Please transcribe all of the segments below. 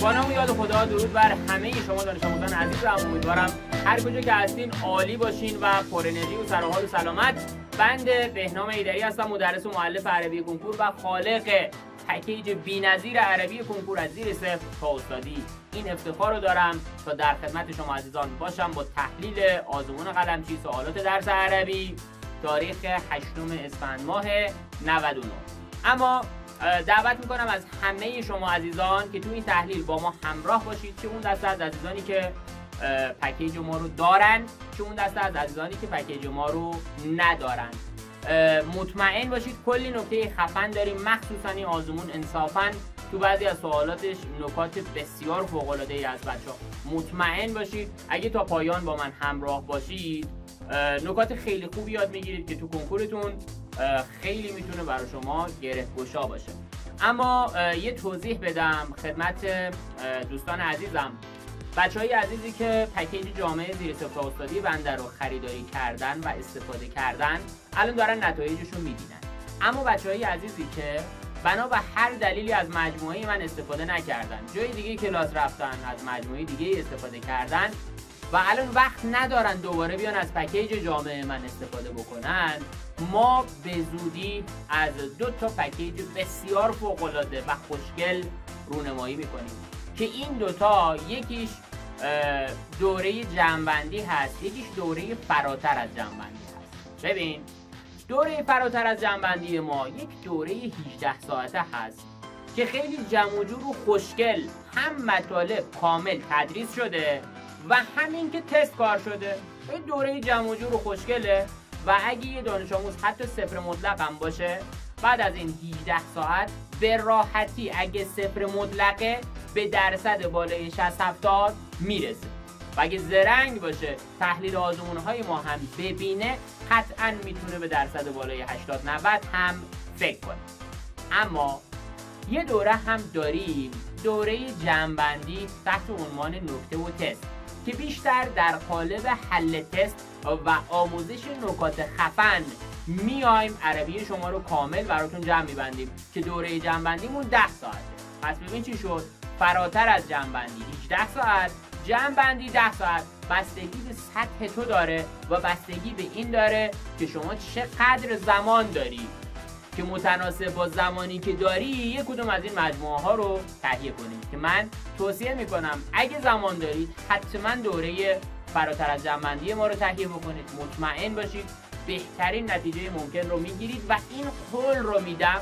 با نام یاد خدا درود بر همه شما دانش آموزان عزیزم امیدوارم هر کجا که هستین عالی باشین و پر انرژی و سر و سلامت. بند بهنام ایدری هستم مدرس و معلف عربی کنکور و خالق پکیج بی‌نظیر عربی کنکور از زیر صفر تا استادی. این افتخار رو دارم تا در خدمت شما عزیزان باشم با تحلیل آزمون قلمچی سوالات درس عربی تاریخ 8 اسفند ماه 99 اما دعوت می‌کنم از همه شما عزیزان که تو این تحلیل با ما همراه باشید چه اون دسته از عزیزانی که پکیج ما رو دارن چه اون دسته از عزیزانی که پکیج ما رو ندارن. مطمئن باشید کلی نکته خفن داریم. مخصوصا این آزمون انصافا تو بعضی از سوالاتش نکات بسیار فوق العاده ای از بچه ها مطمئن باشید اگه تا پایان با من همراه باشید نکات خیلی خوبی یاد می‌گیرید که تو کنکورتون خیلی می‌تونه برای شما گره گشا باشه. اما یه توضیح بدم خدمت دوستان عزیزم. بچه های عزیزی که پکیج جامعه زیر صفر استادی بنده رو خریداری کردن و استفاده کردن الان دارن نتایجشون می‌بینن. اما بچه های عزیزی که بنا به هر دلیلی از مجموعه من استفاده نکردن جای دیگه کلاس رفتن از مجموعه دیگه استفاده کردن و الان وقت ندارن دوباره بیان از پکیج جامعه من استفاده بکنن. ما به زودی از دو تا پکیج بسیار فوقالعاده و خوشگل رونمایی می‌کنیم که این دوتا یکیش دوره جنبندی هست یکیش دوره فراتر از جنبندی هست. ببین دوره فراتر از جنبندی ما یک دوره 18 ساعته هست که خیلی جمع و خوشگل هم مطالب کامل تدریس شده و همین که تست کار شده. این دوره جمع و جور و خوشگله و اگه یه دانش آموز حتی صفر مطلق هم باشه بعد از این 18 ساعت به راحتی اگه صفر مطلقه به درصد بالای 60 70 می‌رسه. و اگه زرنگ باشه تحلیل آزمون های ما هم ببینه قطعا می‌تونه به درصد بالای 80 90 هم فکر کنه. اما یه دوره هم داریم دوره جنبندی تحت عنوان نکته و تست. که بیشتر در قالب حل تست و آموزش نکات خفن میایم. عربی شما رو کامل براتون جمع میبندیم که دوره جمع 10 ساعته. پس ببین چی شد؟ فراتر از جمع بندی 18 ساعت جمع بندی 10 ساعت. بستگی به سطح تو داره و بستگی به این داره که شما چقدر زمان داری که متناسب با زمانی که داری یک کدوم از این مجموعه ها رو تهیه کنید که من توصیه می‌کنم اگه زمان دارید حتما دوره فراتر از جمعندی ما رو تهیه بکنید. مطمئن باشید بهترین نتیجه ممکن رو می‌گیرید و این قول رو میدم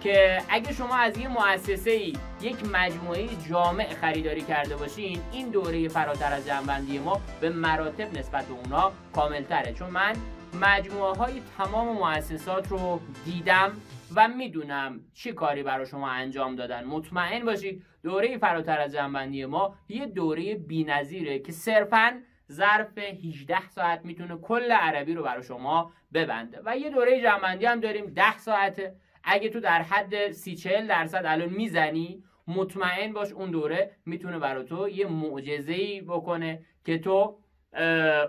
که اگه شما از یه مؤسسه ای یک مجموعه جامع خریداری کرده باشین این دوره فراتر از جنبندی ما به مراتب نسبت به اونا کامل تره چون من مجموعه های تمام مؤسسات رو دیدم و می‌دونم چه کاری برای شما انجام دادن. مطمئن باشید دوره فراتر از جنبندی ما یه دوره بی‌نظیره که صرفاً ظرف 18 ساعت می‌تونه کل عربی رو برای شما ببنده. و یه دوره جنبندی هم داریم 10 ساعته. اگه تو در حد 30 40 درصد الان می‌زنی مطمئن باش اون دوره می‌تونه برای تو یه معجزه ای بکنه که تو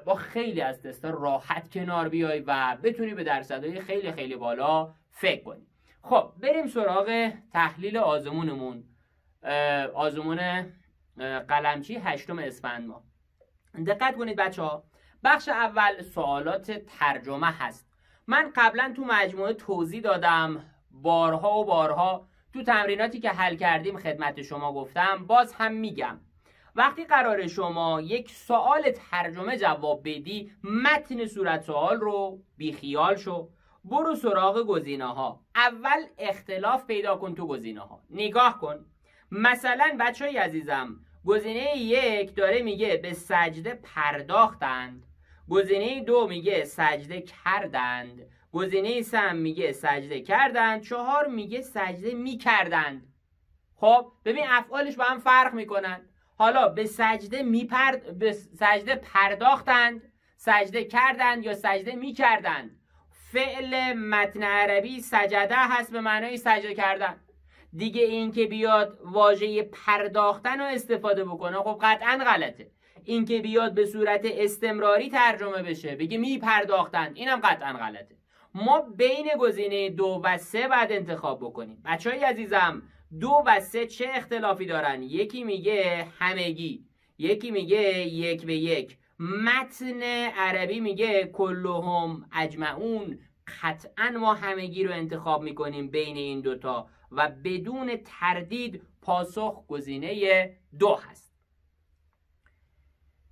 با خیلی از تستا راحت کنار بیای و بتونی به درصدهای خیلی خیلی بالا فکر کنی. خب بریم سراغ تحلیل آزمونمون. آزمون قلمچی هشتم اسفند ما دقت کنید بچه ها بخش اول سوالات ترجمه هست. من قبلا تو مجموعه توضیح دادم بارها و بارها تو تمریناتی که حل کردیم خدمت شما گفتم. باز هم میگم. وقتی قرار شما یک سوال ترجمه جواب بدی متن صورت سوال رو بیخیال شو. برو سراغ گزینه ها اول اختلاف پیدا کن تو گزینه ها نگاه کن. مثلا بچه های عزیزم گزینه یک داره میگه به سجده پرداختند. گزینه دو میگه سجده کردند. گزینه سه میگه سجده کردند. چهار میگه سجده می‌کردند. خب ببین افعالش با هم فرق می‌کنن. حالا به سجده میپرد به سجده پرداختند سجده کردند یا سجده می‌کردند. فعل متن عربی سجده هست به معنای سجده کردن. دیگه این که بیاد واژه پرداختن رو استفاده بکنه خب قطعا غلطه. این که بیاد به صورت استمراری ترجمه بشه بگه می پرداختند اینم قطعا غلطه. ما بین گزینه دو و سه باید انتخاب بکنیم. بچه های عزیزم دو و سه چه اختلافی دارن؟ یکی میگه همگی یکی میگه یک به یک. متن عربی میگه کلهم اجمعون. قطعا ما همگی رو انتخاب می‌کنیم بین این دوتا و بدون تردید پاسخ گزینه دو هست.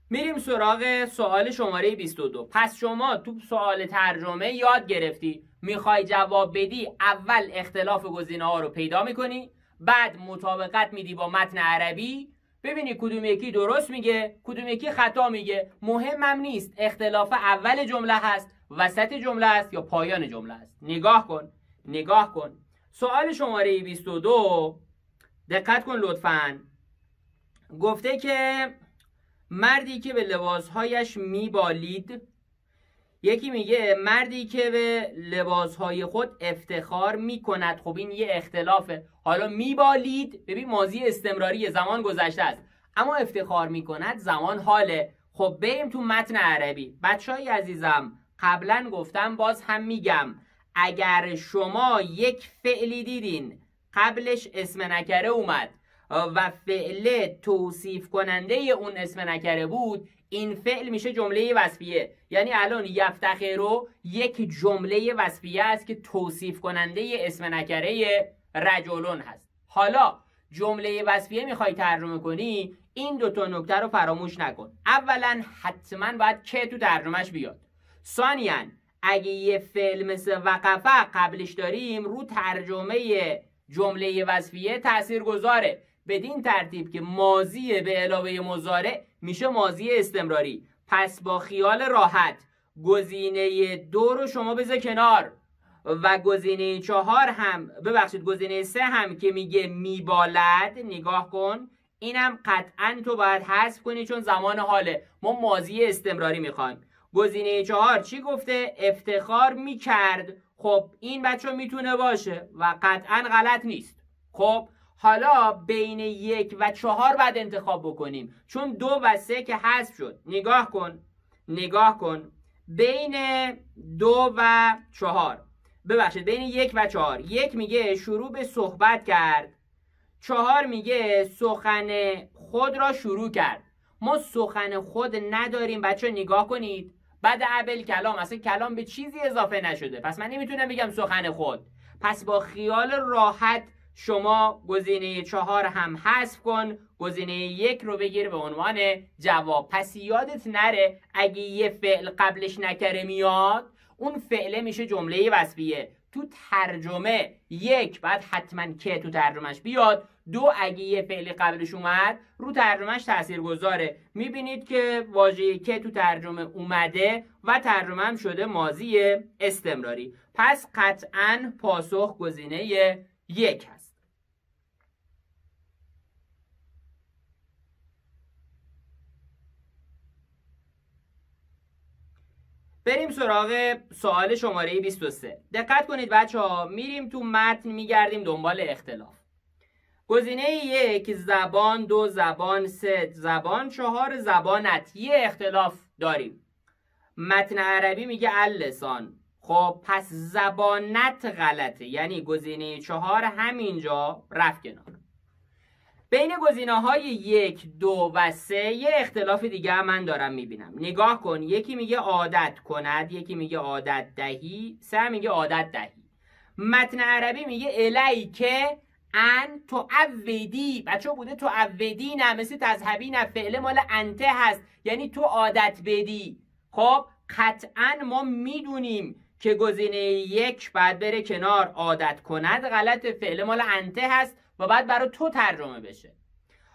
میریم سراغ سوال شماره 22 پس شما تو سوال ترجمه یاد گرفتی می‌خوای جواب بدی اول اختلاف گزینه ها رو پیدا می‌کنی بعد مطابقت میدی با متن عربی؟ ببینی کدوم یکی درست میگه کدوم یکی خطا میگه. مهمم نیست. اختلاف اول جمله هست وسط جمله است یا پایان جمله است. نگاه کن نگاه کن. سوال شماره 22 دقت کن لطفا. گفته که مردی که به لباسهایش میبالید یکی میگه مردی که به لباسهای خود افتخار می‌کند. خب این یه اختلافه. حالا میبالید. ببین ماضی استمراری زمان گذشته است. اما افتخار می‌کند زمان حاله. خب بریم تو متن عربی. بچه های عزیزم قبلا گفتم باز هم میگم. اگر شما یک فعلی دیدین قبلش اسم نکره اومد و فعل توصیف کننده اون اسم نکره بود این فعل میشه جمله وصفیه. یعنی الان یفتخرو یک جمله وصفیه است که توصیف کننده اسم نکره رجلون هست. حالا جمله وصفیه می‌خوای ترجمه کنی این دوتا نکته رو فراموش نکن. اولا حتما باید که تو ترجمهش بیاد. ثانیا اگه یه فعل مثل وقفه قبلش داریم رو ترجمه جمله وصفیه تأثیر گذاره بدین ترتیب که ماضی به علاوه مزارع میشه ماضی استمراری. پس با خیال راحت گزینه دو رو شما بذار کنار. و گزینه چهار هم ببخشید گزینه سه هم که میگه میبالد نگاه کن اینم قطعا تو باید حذف کنی چون زمان حاله. ما ماضی استمراری می‌خوایم گزینه چهار چی گفته؟ افتخار می‌کرد. خب این بچه می‌تونه باشه و قطعا غلط نیست. خب حالا بین یک و چهار باید انتخاب بکنیم. چون دو و سه که حذف شد. نگاه کن. نگاه کن. بین دو و چهار. ببخشید بین یک و چهار. یک میگه شروع به صحبت کرد. چهار میگه سخن خود را شروع کرد. ما سخن خود نداریم. بچه نگاه کنید. بعد ابل کلام. اصلا کلام به چیزی اضافه نشده. پس من نمی‌تونم بگم سخن خود. پس با خیال راحت شما گزینه چهار هم حذف کن. گزینه یک رو بگیر به عنوان جواب. پس یادت نره اگه یه فعل قبلش نکره میاد اون فعله میشه جمله وصفیه. تو ترجمه یک بعد حتما که تو ترجمهش بیاد. دو اگه یه فعلی قبلش اومد رو ترجمهش تأثیر گذاره می‌بینید که واژه که تو ترجمه اومده و ترجمه هم شده ماضی استمراری. پس قطعا پاسخ گزینه یک هست بریم سراغ سوال شماره 23 دقت کنید بچه ها میریم تو متن میگردیم دنبال اختلاف. گزینه یک زبان دو زبان سه زبان چهار زبانت. یه اختلاف داریم. متن عربی میگه اللسان خب پس زبانت غلطه. یعنی گزینه چهار همینجا رفت کنار. بین گزینه های یک دو و سه یه اختلاف دیگه هم من دارم می‌بینم. نگاه کن یکی میگه عادت کند یکی میگه عادت دهی سه میگه عادت دهی. متن عربی میگه الی که ان تو اویدی بچه بوده تو اویدی نه مثل تذهبی نه فعل مال انته هست. یعنی تو عادت بدی. خب قطعا ما می‌دونیم که گزینه یک بعد بره کنار. عادت کند غلط فعل مال انته هست. و بعد برای تو ترجمه بشه.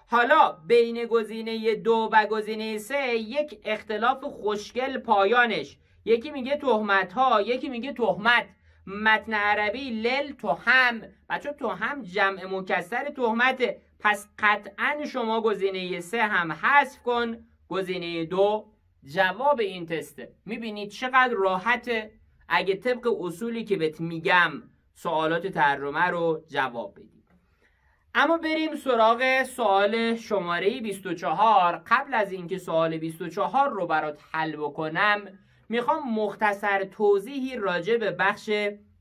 حالا بین گزینه دو و گزینه سه یک اختلاف خوشگل پایانش. یکی میگه تهمت ها یکی میگه تهمت. متن عربی لل تو هم بچه تو هم جمع مکسر تهمته. پس قطعا شما گزینه سه هم حذف کن. گزینه دو جواب این تسته. می‌بینید چقدر راحته. اگه طبق اصولی که بهت میگم سوالات ترجمه رو جواب بدی. اما بریم سراغ سوال شماره 24 قبل از اینکه سوال 24 رو برات حل بکنم می‌خوام مختصر توضیحی راجع به بخش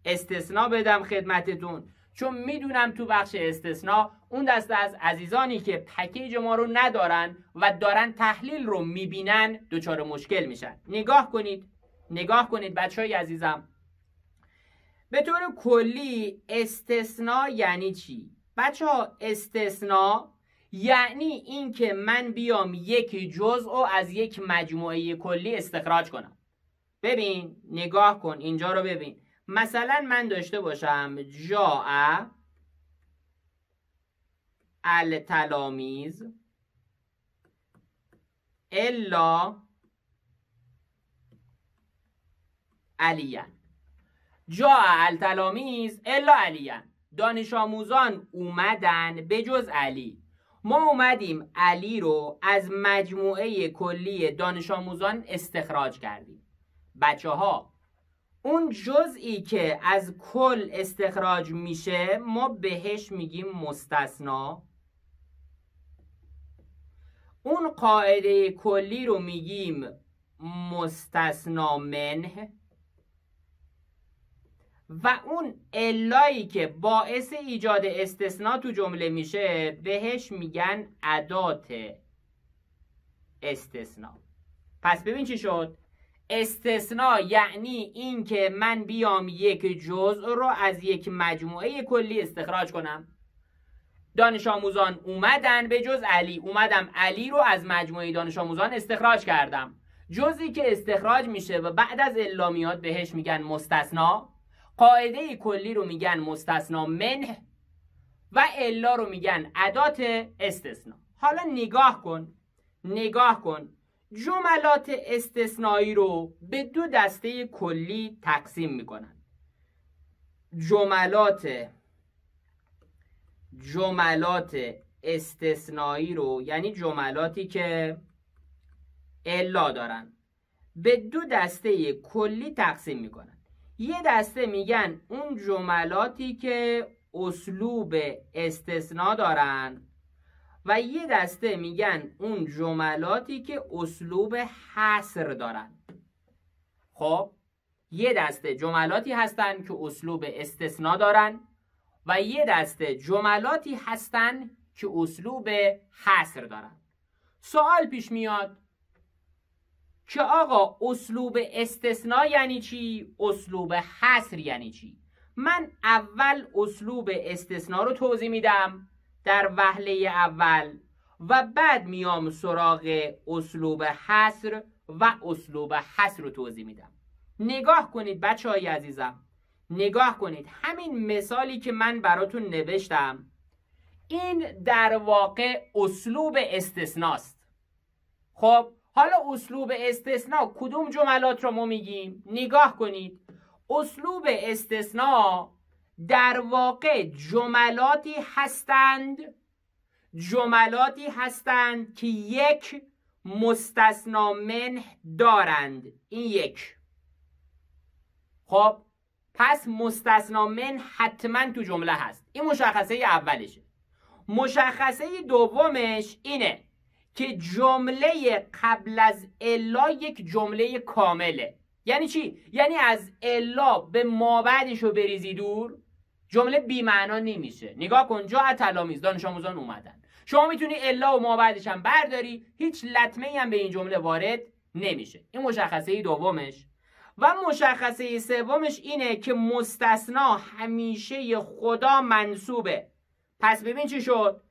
استثنا بدم خدمتتون. چون می‌دونم تو بخش استثنا اون دسته از عزیزانی که پکیج ما رو ندارن و دارن تحلیل رو می‌بینن دچار مشکل میشن. نگاه کنید نگاه کنید بچه های عزیزم. به طور کلی استثنا یعنی چی؟ بچه ها استثنا یعنی اینکه من بیام یک جزء رو از یک مجموعه کلی استخراج کنم. ببین نگاه کن اینجا رو ببین. مثلا من داشته باشم جاء التلامیز الا علیان. جا التلامیز الا علیان. دانش آموزان اومدن به جز علی. ما اومدیم علی رو از مجموعه کلی دانش آموزان استخراج کردیم. بچه ها اون جزئی که از کل استخراج میشه ما بهش میگیم مستثنا. اون قاعده کلی رو میگیم مستثنا منه. و اون الایی که باعث ایجاد استثنا تو جمله میشه بهش میگن ادات استثنا پس ببین چی شد؟ استثنا یعنی اینکه من بیام یک جزء رو از یک مجموعه کلی استخراج کنم. دانش آموزان اومدن به جز علی. اومدم علی رو از مجموعه دانش آموزان استخراج کردم. جزئی که استخراج میشه و بعد از الا میاد بهش میگن مستثنا قاعده کلی رو میگن مستثنا منه و الا رو میگن ادات استثنا. حالا نگاه کن نگاه کن. جملات استثنایی رو به دو دسته کلی تقسیم می‌کنن. جملات جملات استثنایی رو یعنی جملاتی که الا دارن به دو دسته کلی تقسیم می‌کنن. یه دسته میگن اون جملاتی که اسلوب استثنا دارن و یه دسته میگن اون جملاتی که اسلوب حصر دارن. خب یه دسته جملاتی هستن که اسلوب استثنا دارن و یه دسته جملاتی هستن که اسلوب حصر دارن. سوال پیش میاد که آقا اسلوب استثناء یعنی چی؟ اسلوب حصر یعنی چی؟ من اول اسلوب استثناء رو توضیح میدم در وهله اول و بعد میام سراغ اسلوب حصر و اسلوب حصر رو توضیح میدم نگاه کنید بچه های عزیزم نگاه کنید همین مثالی که من براتون نوشتم این در واقع اسلوب استثناست خب حالا اسلوب استثناء کدوم جملات رو ما میگیم؟ نگاه کنید. اسلوب استثناء در واقع جملاتی هستند جملاتی هستند که یک مستثنا منه دارند. این یک. خب پس مستثنا من حتما تو جمله هست. این مشخصه اولشه. مشخصه دومش اینه. که جمله قبل از الا یک جمله کامله. یعنی چی؟ یعنی از الا به مابعدش رو بریزی دور؟ جمله بیمعنا نمیشه. نگاه کن جا تلامیز دانش آموزان اومدن. شما می‌تونی الا و مابعدش هم برداری هیچ لطمه هم به این جمله وارد نمیشه. این مشخصه دومش. و مشخصه سومش اینه که مستثنا همیشه خدا منصوبه. پس ببین چی شد؟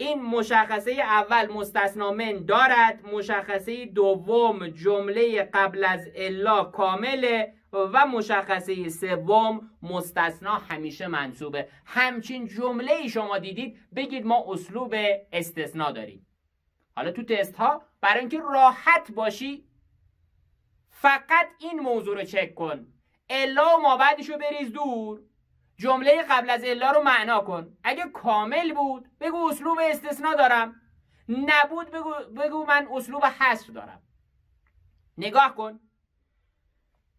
این مشخصه اول مستثنامن دارد. مشخصه دوم جمله قبل از الا کامله و مشخصه سوم مستثنا همیشه منصوبه. همچین جمله شما دیدید بگید ما اسلوب استثنا داریم. حالا تو تست ها برای اینکه راحت باشی فقط این موضوع رو چک کن. الا و ما بعدش رو بریز دور. جمله قبل از الا رو معنا کن. اگه کامل بود بگو اسلوب استثنا دارم. نبود بگو, بگو من اسلوب حصر دارم. نگاه کن.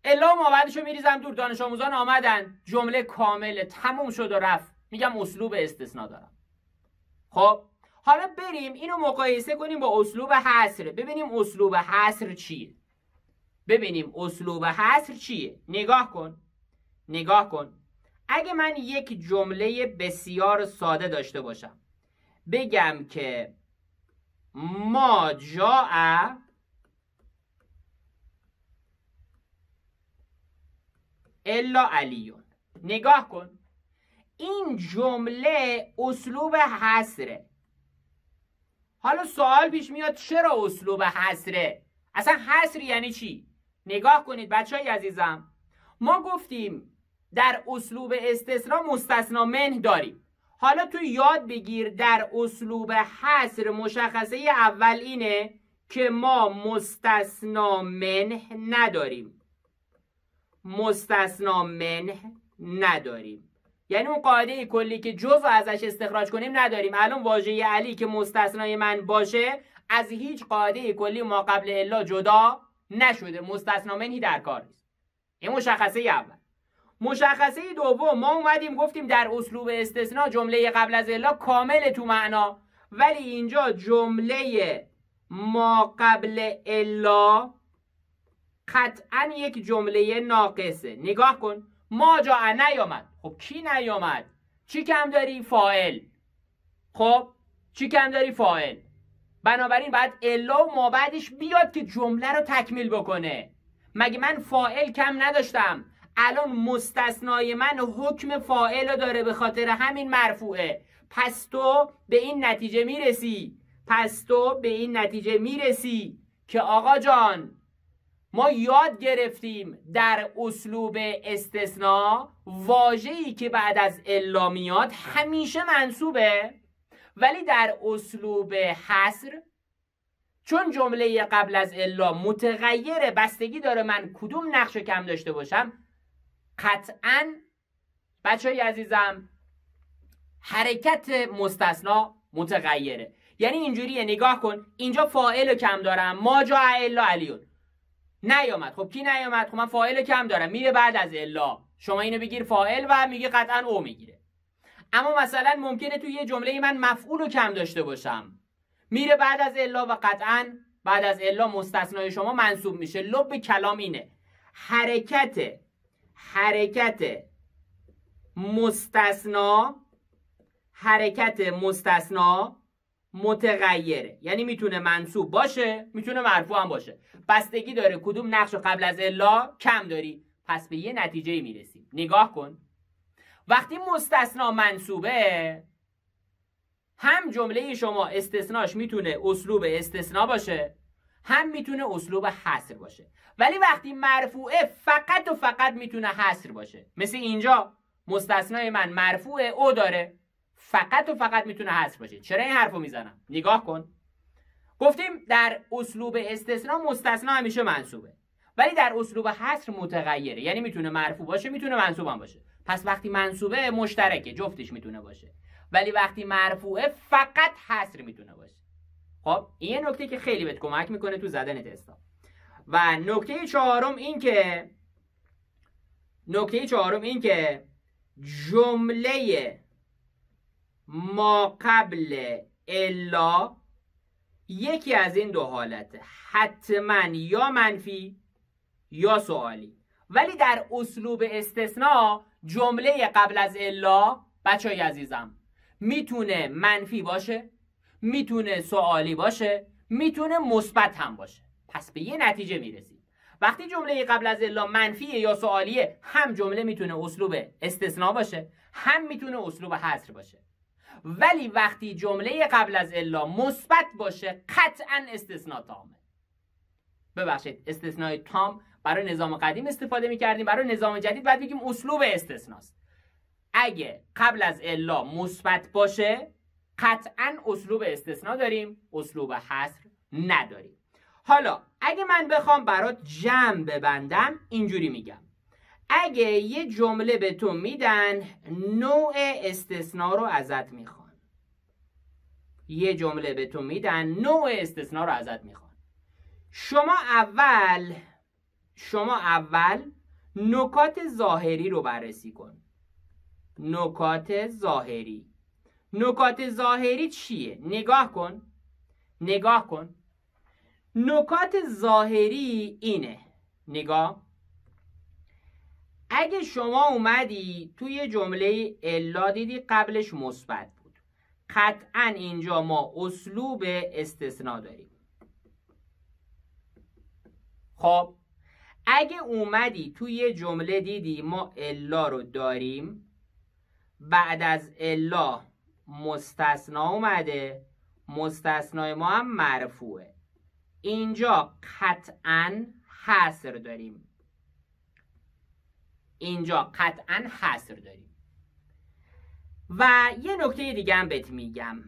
الا بعدش رو میریزم دور. دانش آموزان آمدن. جمله کامل تموم شد و رفت. میگم اسلوب استثنا دارم. خب حالا بریم اینو مقایسه کنیم با اسلوب حصر. ببینیم اسلوب حصر چیه. ببینیم اسلوب حصر چیه. نگاه کن. نگاه کن. اگه من یک جمله بسیار ساده داشته باشم. بگم که ما جاء الا علیون. نگاه کن. این جمله اسلوب حسره حالا سوال پیش میاد چرا اسلوب حسره اصلا حسر یعنی چی؟ نگاه کنید بچه های عزیزم. ما گفتیم در اسلوب استثنا مستثنا منه داریم. حالا تو یاد بگیر در اسلوب حصر مشخصه اول اینه که ما مستثنا منه نداریم. مستثنا منه نداریم. یعنی اون قاعده کلی که جزء ازش استخراج کنیم نداریم. الان واژه علی که مستثنای من باشه از هیچ قاعده کلی ما قبل الا جدا نشده. مستثنا منهی در کار نیست. این مشخصه اول. مشخصه دوم ما اومدیم گفتیم در اسلوب استثناء جمله قبل از الا کامل تو معنا. ولی اینجا جمله ما قبل الا قطعا یک جمله ناقصه. نگاه کن. ما جا نیامد. خب کی نیامد؟ چی کم داری؟ فائل خب؟ چی کم داری؟ فائل بنابراین بعد الا و ما بعدش بیاد که جمله رو تکمیل بکنه. مگه من فائل کم نداشتم؟ الان مستثنای من حکم فائل رو داره به خاطر همین مرفوعه. پس تو به این نتیجه می‌رسی. پس تو به این نتیجه می‌رسی که آقا جان ما یاد گرفتیم در اسلوب استثناء واجهی که بعد از الا میاد همیشه منصوبه. ولی در اسلوب حصر چون جمله قبل از الا متغیره بستگی داره من کدوم نقش کم داشته باشم قطعا بچه های عزیزم حرکت مستثنا متغیره. یعنی اینجوریه نگاه کن اینجا فائل کم دارم. ما جا الا علیون. نیامد. خب کی نیامد؟ خب من فاعل کم دارم. میره بعد از الا. شما اینو بگیر فاعل و میگه قطعا او می‌گیره. اما مثلا ممکنه توی یه جمله من مفعول کم داشته باشم. میره بعد از الا و قطعا بعد از الا مستثنای شما منصوب میشه. لب کلام اینه. حرکت حرکت مستثنا حرکت مستثنا متغیره یعنی می‌تونه منصوب باشه می‌تونه مرفوع هم باشه. بستگی داره کدوم نقش قبل از الا کم داری. پس به یه نتیجه می‌رسیم. نگاه کن. وقتی مستثنا منصوبه هم جمله شما استثناش می‌تونه اسلوب استثنا باشه هم می‌تونه اسلوب حصر باشه. ولی وقتی مرفوعه فقط و فقط می‌تونه حصر باشه. مثل اینجا مستثنای من مرفوعه او داره فقط و فقط می‌تونه حذف باشه. چرا این حرفو می‌زنم؟ نگاه کن. گفتیم در اسلوب استثنا مستثنا همیشه منصوبه. ولی در اسلوب حصر متغیره. یعنی می‌تونه مرفوع باشه می‌تونه منصوب هم باشه. پس وقتی منصوبه مشترکه جفتش می‌تونه باشه. ولی وقتی مرفوعه فقط حصر می‌تونه باشه. خب این نکته که خیلی بهت کمک می‌کنه تو زدن تستا. و نکته چهارم این که نکته چهارم این که جمله ما قبل الا یکی از این دو حالته حتما یا منفی یا سوالی. ولی در اسلوب استثناء جمله قبل از الا بچه های عزیزم می‌تونه منفی باشه می‌تونه سوالی باشه می‌تونه مثبت هم باشه. پس به یه نتیجه می‌رسیم. وقتی جمله قبل از الا منفیه یا سوالیه هم جمله می‌تونه اسلوب استثناء باشه هم می‌تونه اسلوب حصر باشه. ولی وقتی جمله قبل از الا مثبت باشه قطعا استثناء تامه. ببخشید استثناء تام برای نظام قدیم استفاده می‌کردیم برای نظام جدید بعد بگیم اسلوب استثناست. اگه قبل از الا مثبت باشه قطعا اسلوب استثناء داریم اسلوب حصر نداریم. حالا اگه من بخوام برات جمع ببندم اینجوری میگم. اگه یه جمله به تو میدن نوع استثناء رو ازت می‌خوان. یه جمله به تو میدن نوع استثناء رو ازت می‌خوان. شما اول شما اول نکات ظاهری رو بررسی کن. نکات ظاهری. نکات ظاهری چیه؟ نگاه کن. نگاه کن. نکات ظاهری اینه. نگاه. اگه شما اومدی توی جمله الا دیدی قبلش مثبت بود. قطعا اینجا ما اسلوب استثنا داریم. خب اگه اومدی توی جمله دیدی ما الا رو داریم بعد از الا مستثنا اومده مستثنای ما هم مرفوعه. اینجا قطعا حصر داریم. اینجا قطعا حصر داریم. و یه نکته دیگه هم بهت میگم.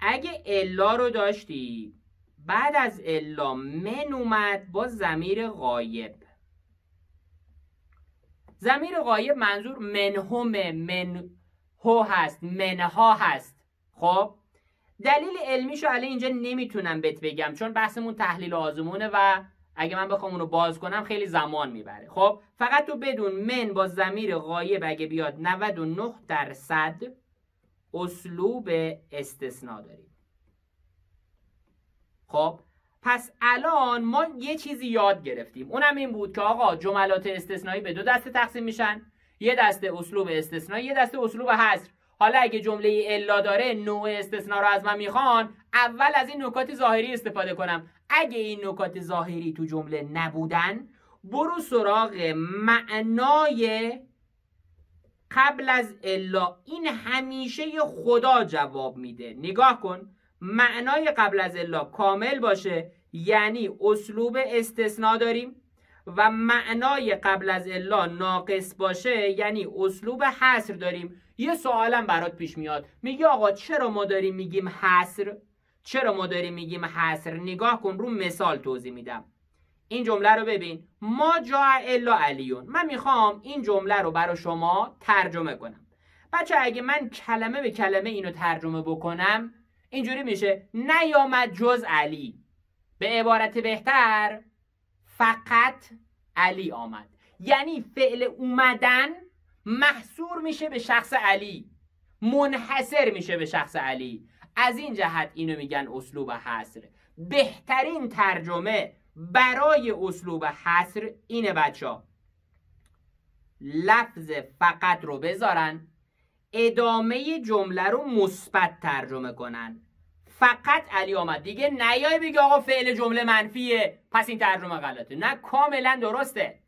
اگه الا رو داشتی بعد از الا من اومد با زمیر غایب. زمیر غایب منظور منهم من هو هست منها هست. خب؟ دلیل علمیشو الان اینجا نمی‌تونم بهت بگم چون بحثمون تحلیل آزمونه و اگه من بخوام اونو باز کنم خیلی زمان می‌بره. خب فقط تو بدون من با زمیر غایب اگه بیاد 99 درصد اسلوب استثناء داریم. خب پس الان ما یه چیزی یاد گرفتیم. اونم این بود که آقا جملات استثنایی به دو دسته تقسیم میشن. یه دسته اسلوب استثنایی یه دسته اسلوب حذف. حالا اگه جمله الا داره نوع استثنا رو از من می‌خوان اول از این نکات ظاهری استفاده کنم. اگه این نکات ظاهری تو جمله نبودن برو سراغ معنای قبل از الا. این همیشه خدا جواب میده. نگاه کن معنای قبل از الا کامل باشه یعنی اسلوب استثنا داریم. و معنای قبل از الا ناقص باشه یعنی اسلوب حصر داریم. یه سوالم برات پیش میاد. میگه آقا چرا ما داریم میگیم حصر؟ چرا ما داریم میگیم حصر؟ نگاه کن رو مثال توضیح میدم. این جمله رو ببین. ما جا الا علیون. من می‌خوام این جمله رو برای شما ترجمه کنم. بچه اگه من کلمه به کلمه اینو ترجمه بکنم اینجوری میشه. نیامد جز علی. به عبارت بهتر فقط علی آمد. یعنی فعل اومدن محصور میشه به شخص علی. منحصر میشه به شخص علی. از این جهت اینو میگن اسلوب حصر. بهترین ترجمه برای اسلوب حصر اینه بچه ها لفظ فقط رو بذارن ادامه جمله رو مثبت ترجمه کنن. فقط علی آمد. دیگه نیای بگی آقا فعل جمله منفیه. پس این ترجمه غلطه. نه کاملا درسته.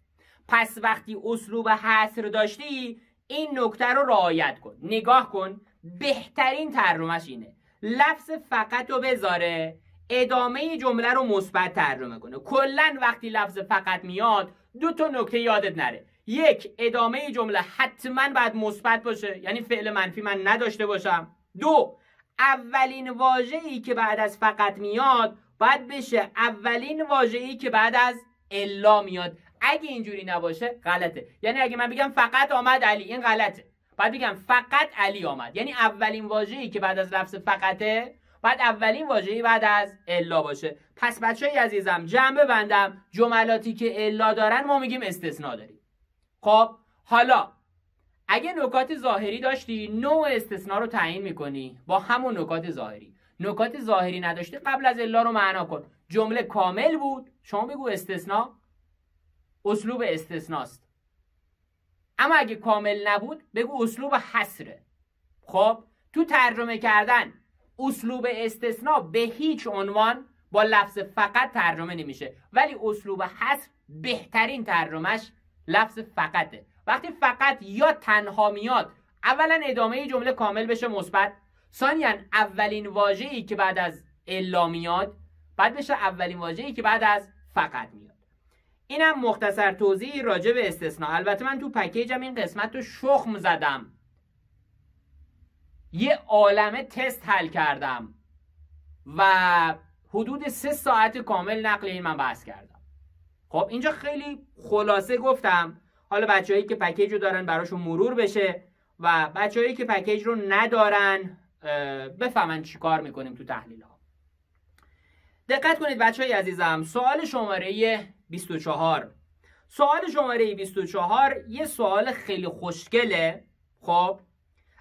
پس وقتی اسلوب حصر داشتی این نکته رو رعایت کن. نگاه کن بهترین ترجمهش اینه. لفظ فقط رو بذاره ادامه جمله رو مثبت ترجمه کنه. کلا وقتی لفظ فقط میاد دو تا نکته یادت نره. یک ادامه جمله حتما باید مثبت باشه یعنی فعل منفی من نداشته باشم. دو اولین واژه‌ای که بعد از فقط میاد باید بشه اولین واژه‌ای که بعد از الا میاد. اگه اینجوری نباشه غلطه. یعنی اگه من بگم فقط آمد علی این غلطه. بعد بگم فقط علی آمد. یعنی اولین واژه‌ای که بعد از لفظ فقطه بعد اولین واژه‌ای بعد از الا باشه. پس بچه‌ای عزیزم جمع بندم. جملاتی که الا دارن ما میگیم استثنا داریم. خب حالا اگه نکات ظاهری داشتی نوع استثنا رو تعیین می‌کنی با همون نکات ظاهری. نکات ظاهری نداشتی قبل از الا رو معنا کن. جمله کامل بود شما بگو استثنا اسلوب استثناست. اما اگه کامل نبود بگو اسلوب حسره خب تو ترجمه کردن اسلوب استثنا به هیچ عنوان با لفظ فقط ترجمه نمیشه. ولی اسلوب حصر بهترین ترجمهش لفظ فقطه. وقتی فقط یا تنها میاد اولا ادامه جمله کامل بشه مثبت. ثانیا اولین واژه‌ای که بعد از الا میاد بعد بشه اولین واژه‌ای که بعد از فقط میاد. اینم مختصر توضیحی راجع به استثناء. البته من تو پکیجم این قسمت رو شخم زدم. یه عالمه تست حل کردم و حدود سه ساعت کامل نقل این من بحث کردم. خب اینجا خیلی خلاصه گفتم. حالا بچههایی که پکیج رو دارن براشون مرور بشه و بچههایی که پکیج رو ندارن بفهمن چی کار می‌کنیم تو تحلیل ها دقت کنید بچه های عزیزم سوال شماره 24 سوال شماره 24 یه سوال خیلی خوشگله. خب؟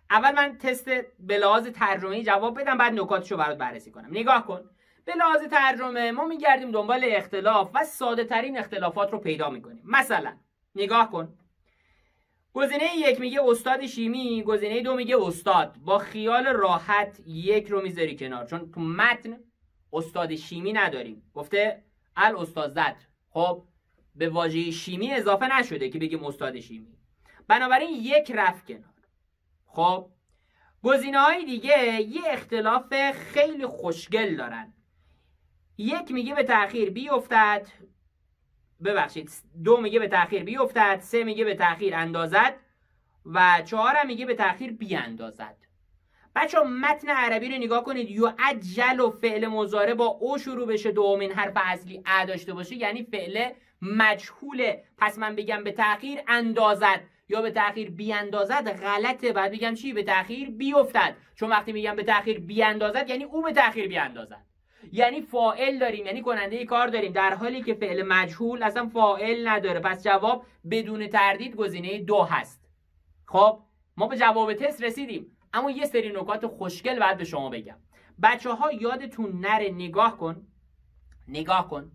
اول من تست به لحاظ ترجمه جواب بدم بعد نکاتشو برات بررسی کنم. نگاه کن. به لحاظ ترجمه ما میگردیم دنبال اختلاف و ساده ترین اختلافات رو پیدا می‌کنیم. مثلا نگاه کن. گزینه یک میگه استاد شیمی گزینه دو میگه استاد. با خیال راحت یک رو می‌ذاری کنار. چون تو متن استاد شیمی نداریم. گفته ال استازت خب به واژه شیمی اضافه نشده که بگیم استاد شیمی. بنابراین یک رفت کنار. خب گزینه های دیگه یه اختلاف خیلی خوشگل دارن. یک میگه به تاخیر بیفتد. ببخشید دو میگه به تاخیر بیفتد سه میگه به تاخیر اندازد و چهار میگه به تاخیر بیاندازد. بچه متن عربی رو نگاه کنید. یو عجل و فعل مزاره با او شروع بشه دومین حرف اصلی ا داشته باشه. یعنی فعل مجهوله پس من بگم به تاخیر اندازد. یا به تاخیر بیاندازد غلطه. بعد بگم چی؟ به تاخیر بیفتد. چون وقتی میگم به تاخیر بیاندازد یعنی او به تاخیر بیاندازد. یعنی فائل داریم یعنی کننده کار داریم. در حالی که فعل مجهول اصلا فائل نداره. پس جواب بدون تردید گزینه دو هست. خب ما به جواب تست رسیدیم. اما یه سری نکات خوشگل بعد به شما بگم. بچه ها یادتون نره نگاه کن. نگاه کن.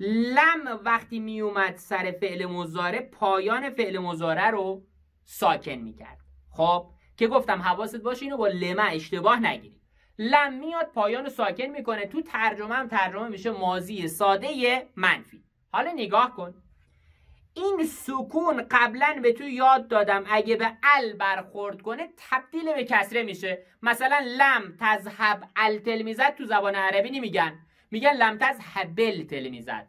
لم وقتی میومد سر فعل مزاره پایان فعل مزاره رو ساکن می‌کرد. خب که گفتم حواست باشه اینو با لمه اشتباه نگیری. لم میاد پایان ساکن می‌کنه. تو ترجمه هم ترجمه میشه مازی ساده منفی. حالا نگاه کن. این سکون قبلا به تو یاد دادم. اگه به ال برخورد کنه تبدیل به کسره میشه. مثلا لم تذهب ال تلمیزد تو زبان عربی نمیگن. میگن لم تذهبل تلمیزد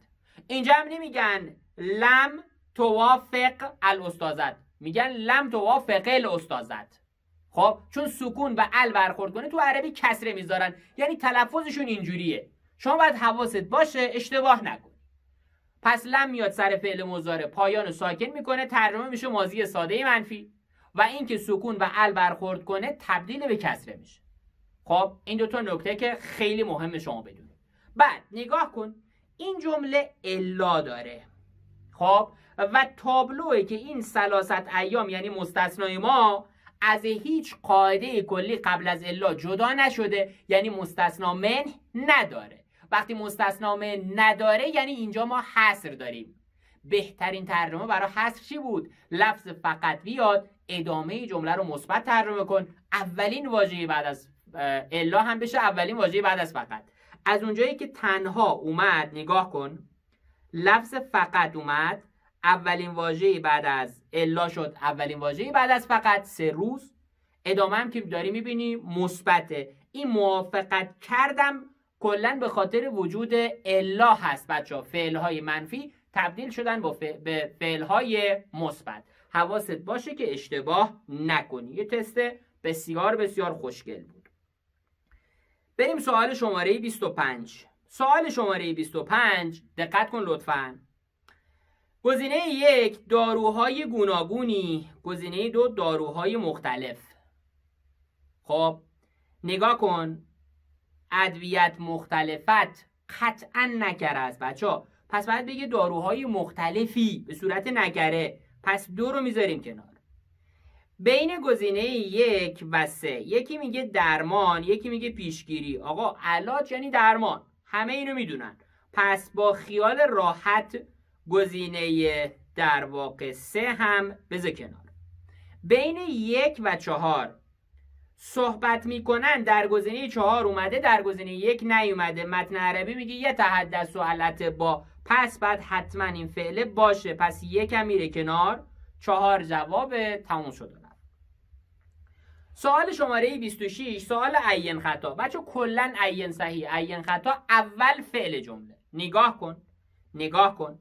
اینجا هم نمیگن لم توافق الاستازد میگن لم توافق الاستازد خب چون سکون و ال برخورد کنه تو عربی کسره می‌ذارن. یعنی تلفظشون اینجوریه. شما باید حواست باشه اشتباه نکن پس لم میاد سر فعل مضارع. پایان ساکن می‌کنه ترجمه میشه ماضی ساده منفی. و اینکه سکون و ال برخورد کنه تبدیل به کسره میشه. خب این دو تا نکته که خیلی مهم شما بدونید. بعد نگاه کن این جمله الا داره. خب و تابلوه که این سلاست ایام یعنی مستثنای ما از هیچ قاعده کلی قبل از الا جدا نشده یعنی مستثنا من نداره. وقتی مستثنا من نداره یعنی اینجا ما حصر داریم. بهترین ترجمه برای حصر چی بود؟ لفظ فقط بیاد ادامه جمله رو مثبت ترجمه کن. اولین واژه بعد از الا هم بشه اولین واژه بعد از فقط. از اونجایی که تنها اومد نگاه کن. لفظ فقط اومد اولین واژه بعد از الا شد اولین واژه بعد از فقط. سه روز. ادامه هم که داری می‌بینی مثبته. این موافقت کردم کلا به خاطر وجود الا هست بچه ها فعل های منفی تبدیل شدن با به فعل های مثبت. حواست باشه که اشتباه نکنی. یه تست بسیار بسیار خوشگل بود. بریم سوال شماره 25 سوال شماره 25 دقت کن لطفاً. گزینه یک داروهای گوناگونی. گزینه دو داروهای مختلف. خب نگاه کن. ادویت مختلفت قطعا نکره است بچه ها. پس باید بگه داروهای مختلفی به صورت نکره. پس دو رو می‌ذاریم کنار. بین گزینه یک و سه. یکی میگه درمان یکی میگه پیشگیری. آقا علاج یعنی درمان. همه اینو می‌دونن. پس با خیال راحت گزینه در واقع سه هم بذار کنار. بین یک و چهار. صحبت می‌کنن در گزینه چهار اومده در گزینه یک نیومده. متن عربی میگه یه تحدث و با پس بعد حتما این فعله باشه. پس یک هم میره کنار. چهار جواب تموم شده سوال شماره 26 سوال عین خطا. بچه کلا عین صحیح. عین خطا اول فعل جمله. نگاه کن. نگاه کن.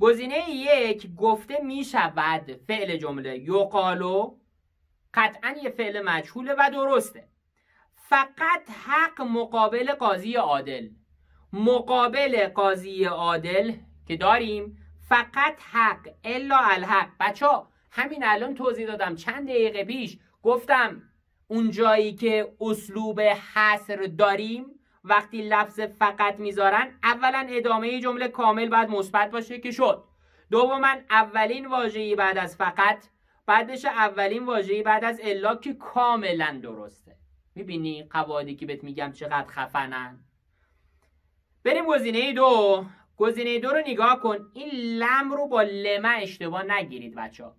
گزینه یک گفته می شود فعل جمله. یقالو قطعا یه فعل مجهوله و درسته. فقط حق مقابل قاضی عادل. مقابل قاضی عادل که داریم فقط حق الا الحق. بچه همین الان توضیح دادم. چند دقیقه پیش گفتم اون جایی که اسلوب حصر داریم وقتی لفظ فقط می‌ذارن اولا ادامه جمله کامل باید مثبت باشه که شد. دوما اولین واژه‌ای بعد از فقط بعد بشه اولین واژه‌ای بعد از الا که کاملا درسته. می‌بینی قواعدی که بهت میگم چقدر خفنن؟ بریم گزینه دو. گزینه دو رو نگاه کن. این لم رو با لمه اشتباه نگیرید بچه ها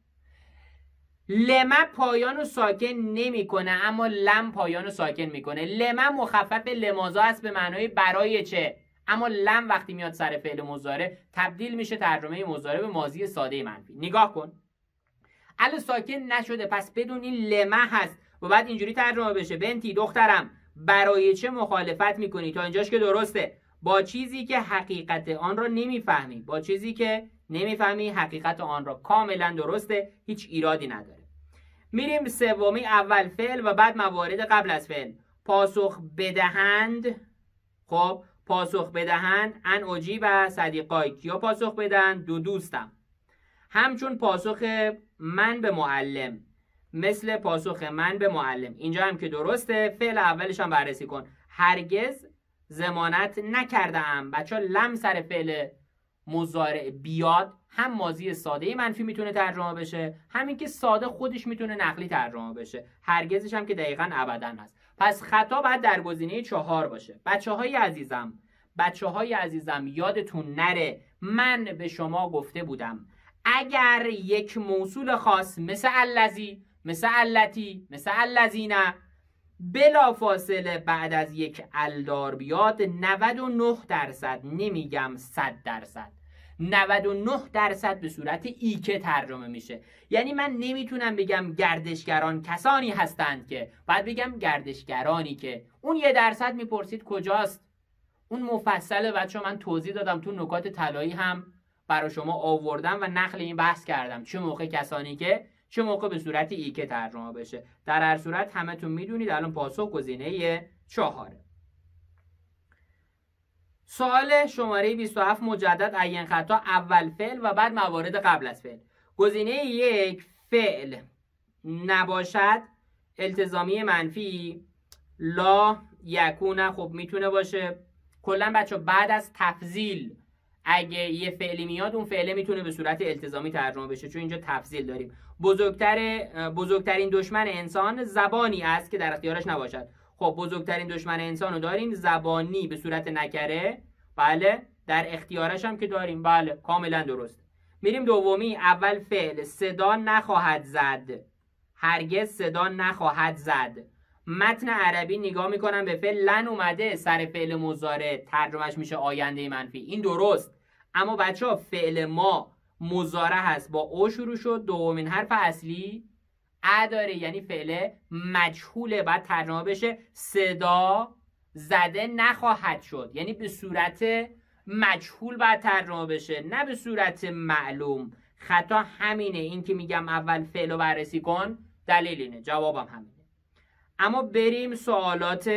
لمه پایان و ساکن نمی‌کنه اما لم پایان و ساکن می‌کنه. لمه مخفف لمازا است به معنای برای چه؟ اما لم وقتی میاد سر فعل مزاره تبدیل میشه ترجمه مزاره به ماضی ساده منفی. نگاه کن. ال ساکن نشده پس بدون این لمه هست. و بعد اینجوری ترجمه بشه. بنتی دخترم برای چه مخالفت می‌کنی؟ تا اینجاش که درسته. با چیزی که حقیقت آن را نمی‌فهمی. با چیزی که نمی‌فهمی حقیقت آن را کاملا درسته. هیچ ایرادی نداره. میریم سومی اول فعل و بعد موارد قبل از فعل. پاسخ بدهند. خب پاسخ بدهند. ان اوجی و صدیقای. کیا پاسخ بدن؟ دو دوستم. همچون پاسخ من به معلم. مثل پاسخ من به معلم. اینجا هم که درسته. فعل اولش هم بررسی کن. هرگز زمانت نکرده ام بچه لم سر فعل مزارع بیاد. هم ماضی ساده منفی می‌تونه ترجمه بشه. همین که ساده خودش می‌تونه نقلی ترجمه بشه. هرگزش هم که دقیقا ابدا هست. پس خطا باید در گزینه چهار باشه. بچه های عزیزم. بچه های عزیزم یادتون نره. من به شما گفته بودم. اگر یک موصول خاص مثل الذی مثل علتی مثل الذین بلا فاصله بعد از یک الدار بیاد 99 درصد نمیگم 100 درصد 99 درصد به صورت ایکه ترجمه میشه. یعنی من نمی‌تونم بگم گردشگران کسانی هستند که بعد بگم گردشگرانی که. اون یه درصد می‌پرسید کجاست؟ اون مفصل بچه من توضیح دادم تو نکات طلایی هم. برای شما آوردم و نقل این بحث کردم. چه موقع کسانی که چه موقع به صورت ایکه ترجمه بشه. در هر صورت همتون می‌دونید الان پاسخ گزینه چهاره سوال شماره 27 مجدد عین خطا اول فعل و بعد موارد قبل از فعل. گزینه یک فعل نباشد التزامی منفی لا یکونه خب می‌تونه باشه. کلا بچه بعد از تفضیل اگه یه فعلی میاد اون فعله می‌تونه به صورت التزامی ترجمه بشه چون اینجا تفضیل داریم. بزرگتر بزرگترین دشمن انسان زبانی است که در اختیارش نباشد. خب بزرگترین دشمن انسان رو داریم زبانی به صورت نکره. بله در اختیارش هم که داریم. بله کاملا درست. میریم دومی اول فعل. صدا نخواهد زد. هرگز صدا نخواهد زد. متن عربی نگاه می‌کنم به فعل لن اومده سر فعل مزاره ترجمهش میشه آینده منفی. این درست. اما بچه ها فعل ما مزاره هست. با او شروع شد دومین حرف اصلی ا داره. یعنی فعل مجهوله. بعد ترجمه بشه. صدا زده نخواهد شد. یعنی به صورت مجهول باید ترجمه بشه. نه به صورت معلوم. خطا همینه. این که میگم اول فعل رو بررسی کن دلیل اینه. جوابم همینه. اما بریم سوالات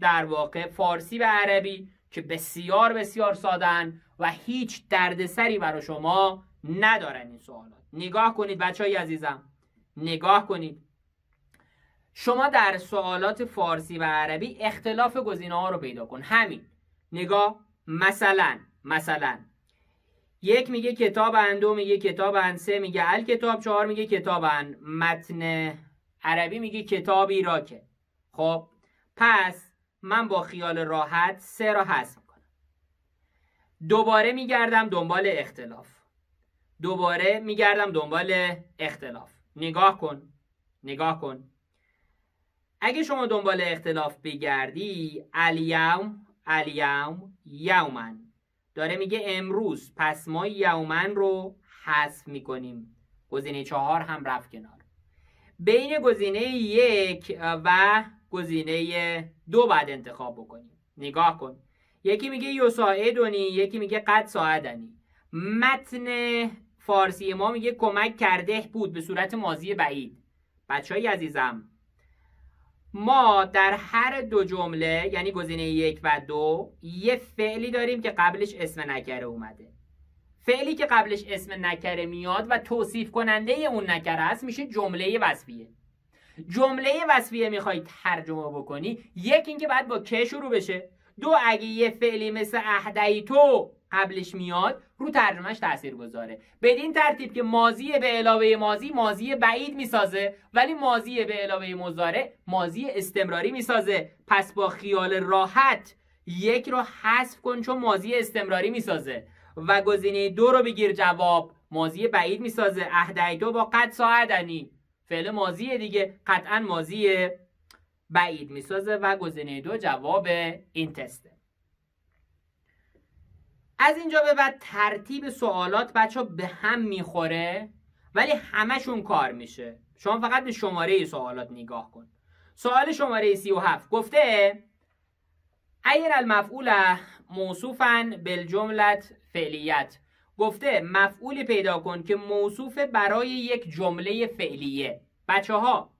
در واقع فارسی و عربی که بسیار بسیار سادن و هیچ دردسری برای شما ندارن این سوالات نگاه کنید بچه های عزیزم. نگاه کنید. شما در سوالات فارسی و عربی اختلاف گزینه ها رو پیدا کن. همین. نگاه. مثلا مثلا. یک میگه کتاب دو میگه کتاب سه میگه ال کتاب چهار میگه کتاب متن عربی میگه کتابی را که. خب پس من با خیال راحت سه را حذف دوباره میگردم دنبال اختلاف. دوباره میگردم دنبال اختلاف. نگاه کن. نگاه کن. اگه شما دنبال اختلاف بگردی الیوم الیوم یومن. داره میگه امروز پس ما یومن رو حذف می‌کنیم. گزینه چهار هم رفت کنار. بین گزینه یک و گزینه دو بعد انتخاب بکنیم. نگاه کن. یکی میگه یساعدونی یکی میگه قد ساعدنی متن فارسی ما میگه کمک کرده بود به صورت ماضی بعید. بچه های عزیزم ما در هر دو جمله یعنی گزینه یک و دو یه فعلی داریم که قبلش اسم نکره اومده. فعلی که قبلش اسم نکره میاد و توصیف کننده اون نکره است میشه جمله وصفیه. جمله وصفیه می‌خوای ترجمه بکنی یک اینکه بعد با که شروع بشه. دو اگه یه فعلی مثل اهدهی تو قبلش میاد رو ترجمهش تاثیر گذاره بدین ترتیب که ماضی به علاوه ماضی ماضی بعید می‌سازه ولی ماضی به علاوه مضارع ماضی استمراری می‌سازه. پس با خیال راحت یک رو حذف کن چون ماضی استمراری می‌سازه. و گزینه دو رو بگیر جواب ماضی بعید می‌سازه. اهدهی دو با قد ساعدنی. فعل ماضی دیگه قطعا ماضی بعید می‌سازه و گزینه دو جواب این تسته. از اینجا به بعد ترتیب سوالات بچه به هم می‌خوره ولی همشون کار میشه. شما فقط به شماره سوالات نگاه کن. سوال شماره 37 گفته ایر المفعول موصوفا بالجملت فعلیت. گفته مفعولی پیدا کن که موصوف برای یک جمله فعلیه. بچه ها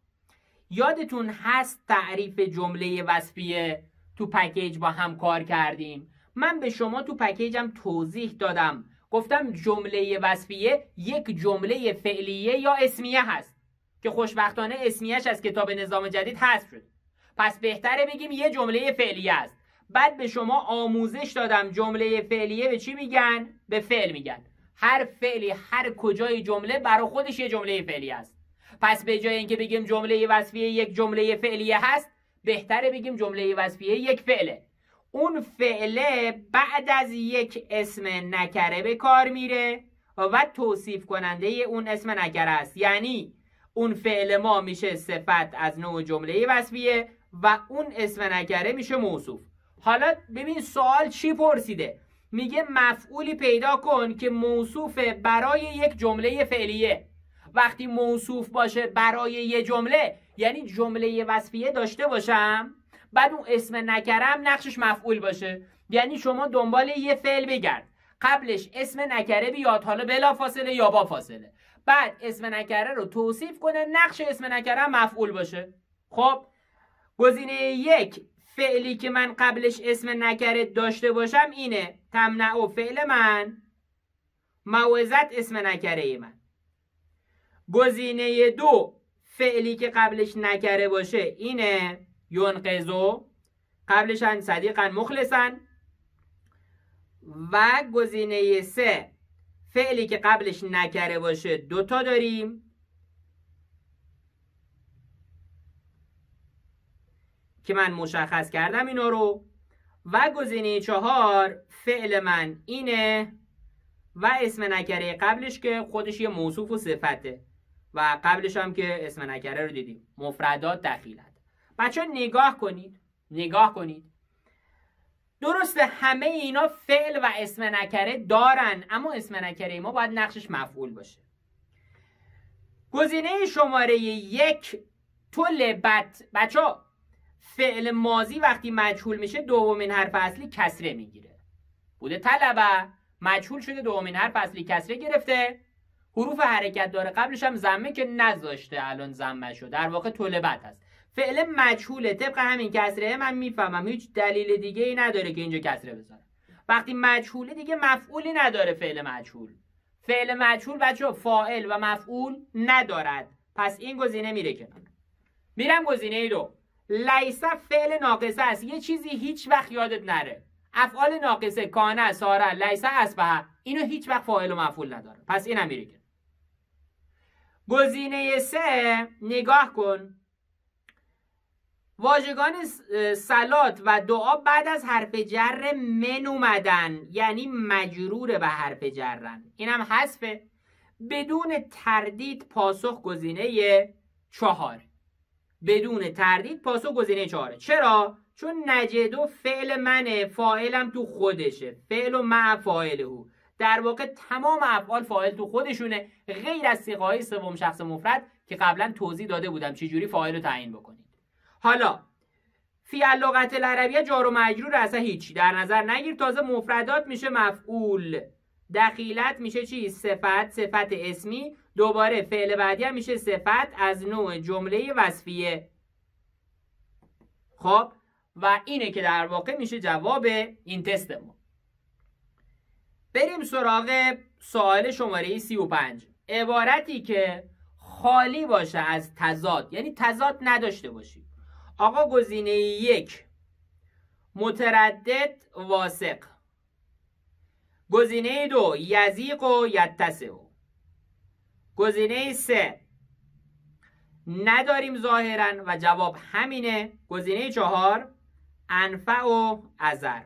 یادتون هست تعریف جمله وصفیه تو پکیج با هم کار کردیم؟ من به شما تو پکیجم توضیح دادم. گفتم جمله وصفیه یک جمله فعلیه یا اسمیه هست که خوشبختانه اسمیش از کتاب نظام جدید حذف شد پس بهتره بگیم یه جمله فعلیه است. بعد به شما آموزش دادم جمله فعلیه به چی میگن؟ به فعل میگن. هر فعلی هر کجای جمله برای خودش یه جمله فعلی است. پس به جای اینکه بگیم جمله وصفیه یک جمله فعلیه هست بهتره بگیم جمله وصفیه یک فعله. اون فعله بعد از یک اسم نکره به کار میره و توصیف کننده اون اسم نکره است. یعنی اون فعل ما میشه صفت از نوع جمله وصفیه و اون اسم نکره میشه موصوف. حالا ببین سوال چی پرسیده؟ میگه مفعولی پیدا کن که موصوف برای یک جمله فعلیه. وقتی موصوف باشه برای یه جمله یعنی جمله وصفیه داشته باشم بعد اون اسم نکرم نقشش مفعول باشه. یعنی شما دنبال یه فعل بگرد. قبلش اسم نکره بیاد حالا بلا فاصله یا با فاصله. بعد اسم نکره رو توصیف کنه نقش اسم نکره مفعول باشه. خب گزینه یک فعلی که من قبلش اسم نکره داشته باشم اینه. تمنع و فعل من موعظت اسم نکره من. گزینه دو فعلی که قبلش نکره باشه اینه ینقذو قبلش هم صدیقا مخلصن و گزینه سه فعلی که قبلش نکره باشه دوتا داریم. که من مشخص کردم اینا رو. و گزینه چهار فعل من اینه و اسم نکره قبلش که خودش یه موصوف و صفته. و قبلش هم که اسم نکره رو دیدیم. مفردات دخیلت بچه نگاه کنید. نگاه کنید. درسته همه اینا فعل و اسم نکره دارن اما اسم نکره ما باید نقشش مفعول باشه. گزینه شماره یک تو لبت بچه فعل مازی وقتی مجهول میشه دومین حرف اصلی کسره می‌گیره. بوده طلبه مجهول شده دومین حرف اصلی کسره گرفته. حروف حرکت داره. قبلش هم زمه که نذاشته الان زمه شد. در واقع طلبت هست فعل مجهوله طبق همین کسره من می‌فهمم. هیچ دلیل دیگه ای نداره که اینجا کسره بذارم وقتی مجهوله دیگه مفعولی نداره فعل مجهول. فعل مجهول بچه فاعل و مفعول ندارد. پس این گزینه میره که میرم گزینه دو لیسه فعل ناقصه است. یه چیزی هیچ وقت یادت نره. افعال ناقصه کانه ساره لیسه اسبه اینو هیچ وقت فاعل و مفعول نداره. پس اینم میره گزینه سه نگاه کن. واژگان سلات و دعا بعد از حرف جر من اومدن. یعنی مجرور به حرف جرن. اینم حذفه. بدون تردید پاسخ گزینه چهار. بدون تردید پاسخ گزینه چهاره چرا؟ چون نجدو فعل منه فاعلم تو خودشه. فعل و مع فاعله. در واقع تمام افعال فاعل تو خودشونه غیر از سیغه سوم شخص مفرد که قبلا توضیح داده بودم چجوری فاعل رو تعیین بکنید. حالا فی لغت العربیه جار و مجرور اصلا هیچی در نظر نگیر تازه مفردات میشه مفعول. دخیلت میشه چی؟ صفت صفت اسمی. دوباره فعل بعدی هم میشه صفت از نوع جمله وصفیه. خب و اینه که در واقع میشه جواب این تست ما. بریم سراغ سوال شماره 35 عبارتی که خالی باشه از تضاد یعنی تضاد نداشته باشی آقا گزینه یک. متردد واسق. گزینه دو یزیق و یتسع. گزینه سه. نداریم ظاهرا و جواب همینه. گزینه چهار انفع و ازر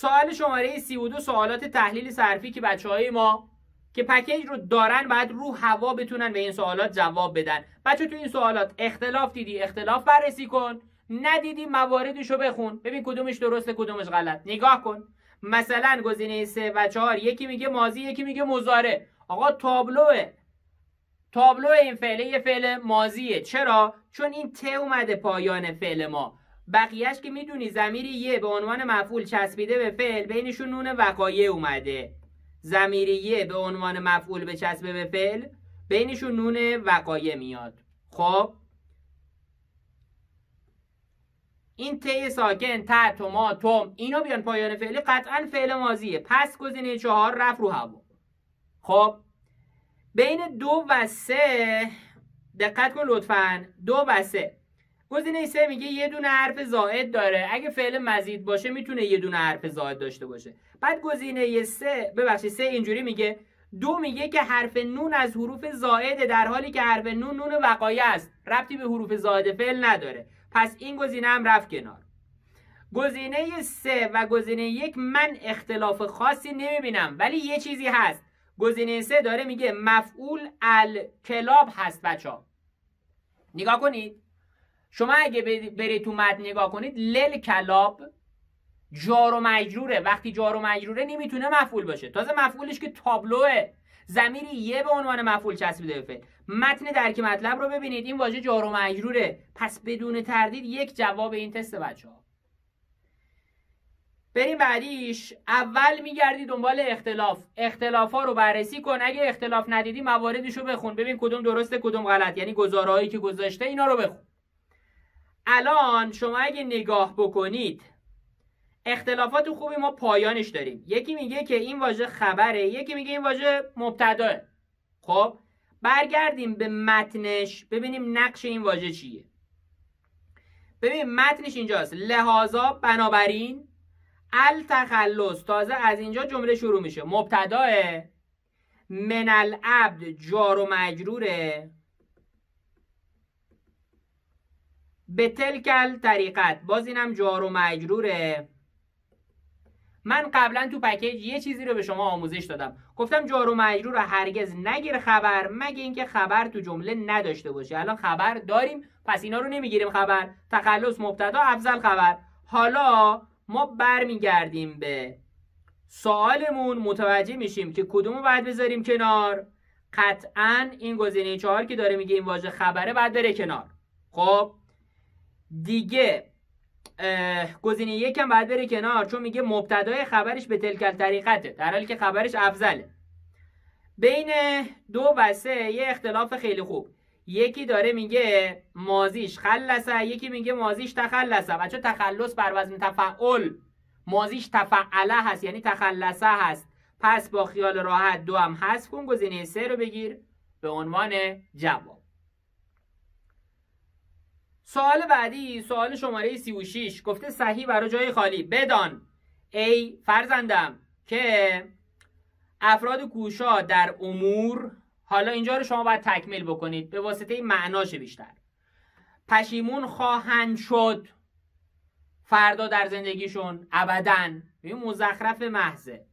سوال شماره 32 سوالات تحلیل صرفی که بچه های ما که پکیج رو دارن بعد رو هوا بتونن به این سوالات جواب بدن. بچه تو این سوالات اختلاف دیدی اختلاف بررسی کن. ندیدی مواردش رو بخون. ببین کدومش درسته کدومش غلط. نگاه کن. مثلا گزینه 3 و 4 یکی میگه ماضی یکی میگه مزاره آقا تابلوه تابلو این فعله یه فعل ماضیه. چرا؟ چون این ت اومده پایان فعل ما. بقیهش که می‌دونی زمیر یه به عنوان مفعول چسبیده به فعل بینشون نون وقایع اومده. زمیر یه به عنوان مفعول به چسبه به فعل بینشون نون وقایع میاد. خب؟ این ت ساکن ت توما توم اینا بیان پایان فعلی قطعا فعل ماضیه. پس گزینه چهار رفت رو هوا. خب؟ بین دو و سه دقت کن لطفا. دو و سه. گزینه سه میگه یه دونه حرف زائد داره. اگه فعل مزید باشه می‌تونه یه دونه حرف زائد داشته باشه. بعد گزینه سه ببخشید سه اینجوری میگه. دو میگه که حرف نون از حروف زائده در حالی که حرف نون نون وقایع است. ربطی به حروف زائد فعل نداره. پس این گزینه هم رفت کنار. گزینه سه و گزینه یک من اختلاف خاصی نمی‌بینم ولی یه چیزی هست. گزینه سه داره میگه مفعول الکلاب هست بچه ها نگاه کنید. شما اگه برید تو متن نگاه کنید لل کلاب جار و مجروره. وقتی جار و مجروره نمی‌تونه مفعول باشه. تازه مفعولش که تابلوه. زمیری یه به عنوان مفعول چسبیده به فعل. متن درک مطلب رو ببینید. این واژه جار و مجروره. پس بدون تردید یک جواب این تست بچه ها بریم بعدیش. اول میگردی دنبال اختلاف. اختلاف ها رو بررسی کن. اگه اختلاف ندیدی مواردش رو بخون. ببین کدوم درسته کدوم غلط. یعنی گزارهایی که گذاشته اینا رو بخون. الان شما اگه نگاه بکنید اختلافات خوبی ما پایانش داریم. یکی میگه که این واژه خبره یکی میگه این واژه مبتداه خب برگردیم به متنش ببینیم نقش این واژه چیه. ببین متنش اینجاست. لحاظا بنابراین التخلص تازه از اینجا جمله شروع میشه. مبتداه من العبد جار و مجروره. به تلکل طریقت. باز اینم جار و مجروره. من قبلا تو پکیج یه چیزی رو به شما آموزش دادم. گفتم جار و مجرور رو هرگز نگیر خبر مگه اینکه خبر تو جمله نداشته باشه. الان خبر داریم پس اینا رو نمی‌گیریم خبر. تخلص مبتدا افضل خبر. حالا ما برمیگردیم به سوالمون. متوجه میشیم که کدومو باید بذاریم کنار. قطعا این گزینه چهار که داره میگه این واژه خبره بعد بره کنار. خب؟ دیگه گزینه یکم باید بره کنار چون میگه مبتدای خبرش به تلکل طریقته در حالی که خبرش افضله. بین دو و سه یه اختلاف خیلی خوب. یکی داره میگه مازیش خلصه یکی میگه مازیش تخلصه. بچه تخلص بر وزن تفعل مازیش تفعله هست یعنی تخلصه هست. پس با خیال راحت دو هم حذف کن گزینه سه رو بگیر. به عنوان جواب. سوال بعدی سوال شماره 36 گفته صحیح برای جای خالی. بدان. ای فرزندم که افراد کوشا در امور حالا اینجا رو شما باید تکمیل بکنید. به واسطه معناش بیشتر. پشیمون خواهند شد فردا در زندگیشون. ابدا. این مزخرف محضه.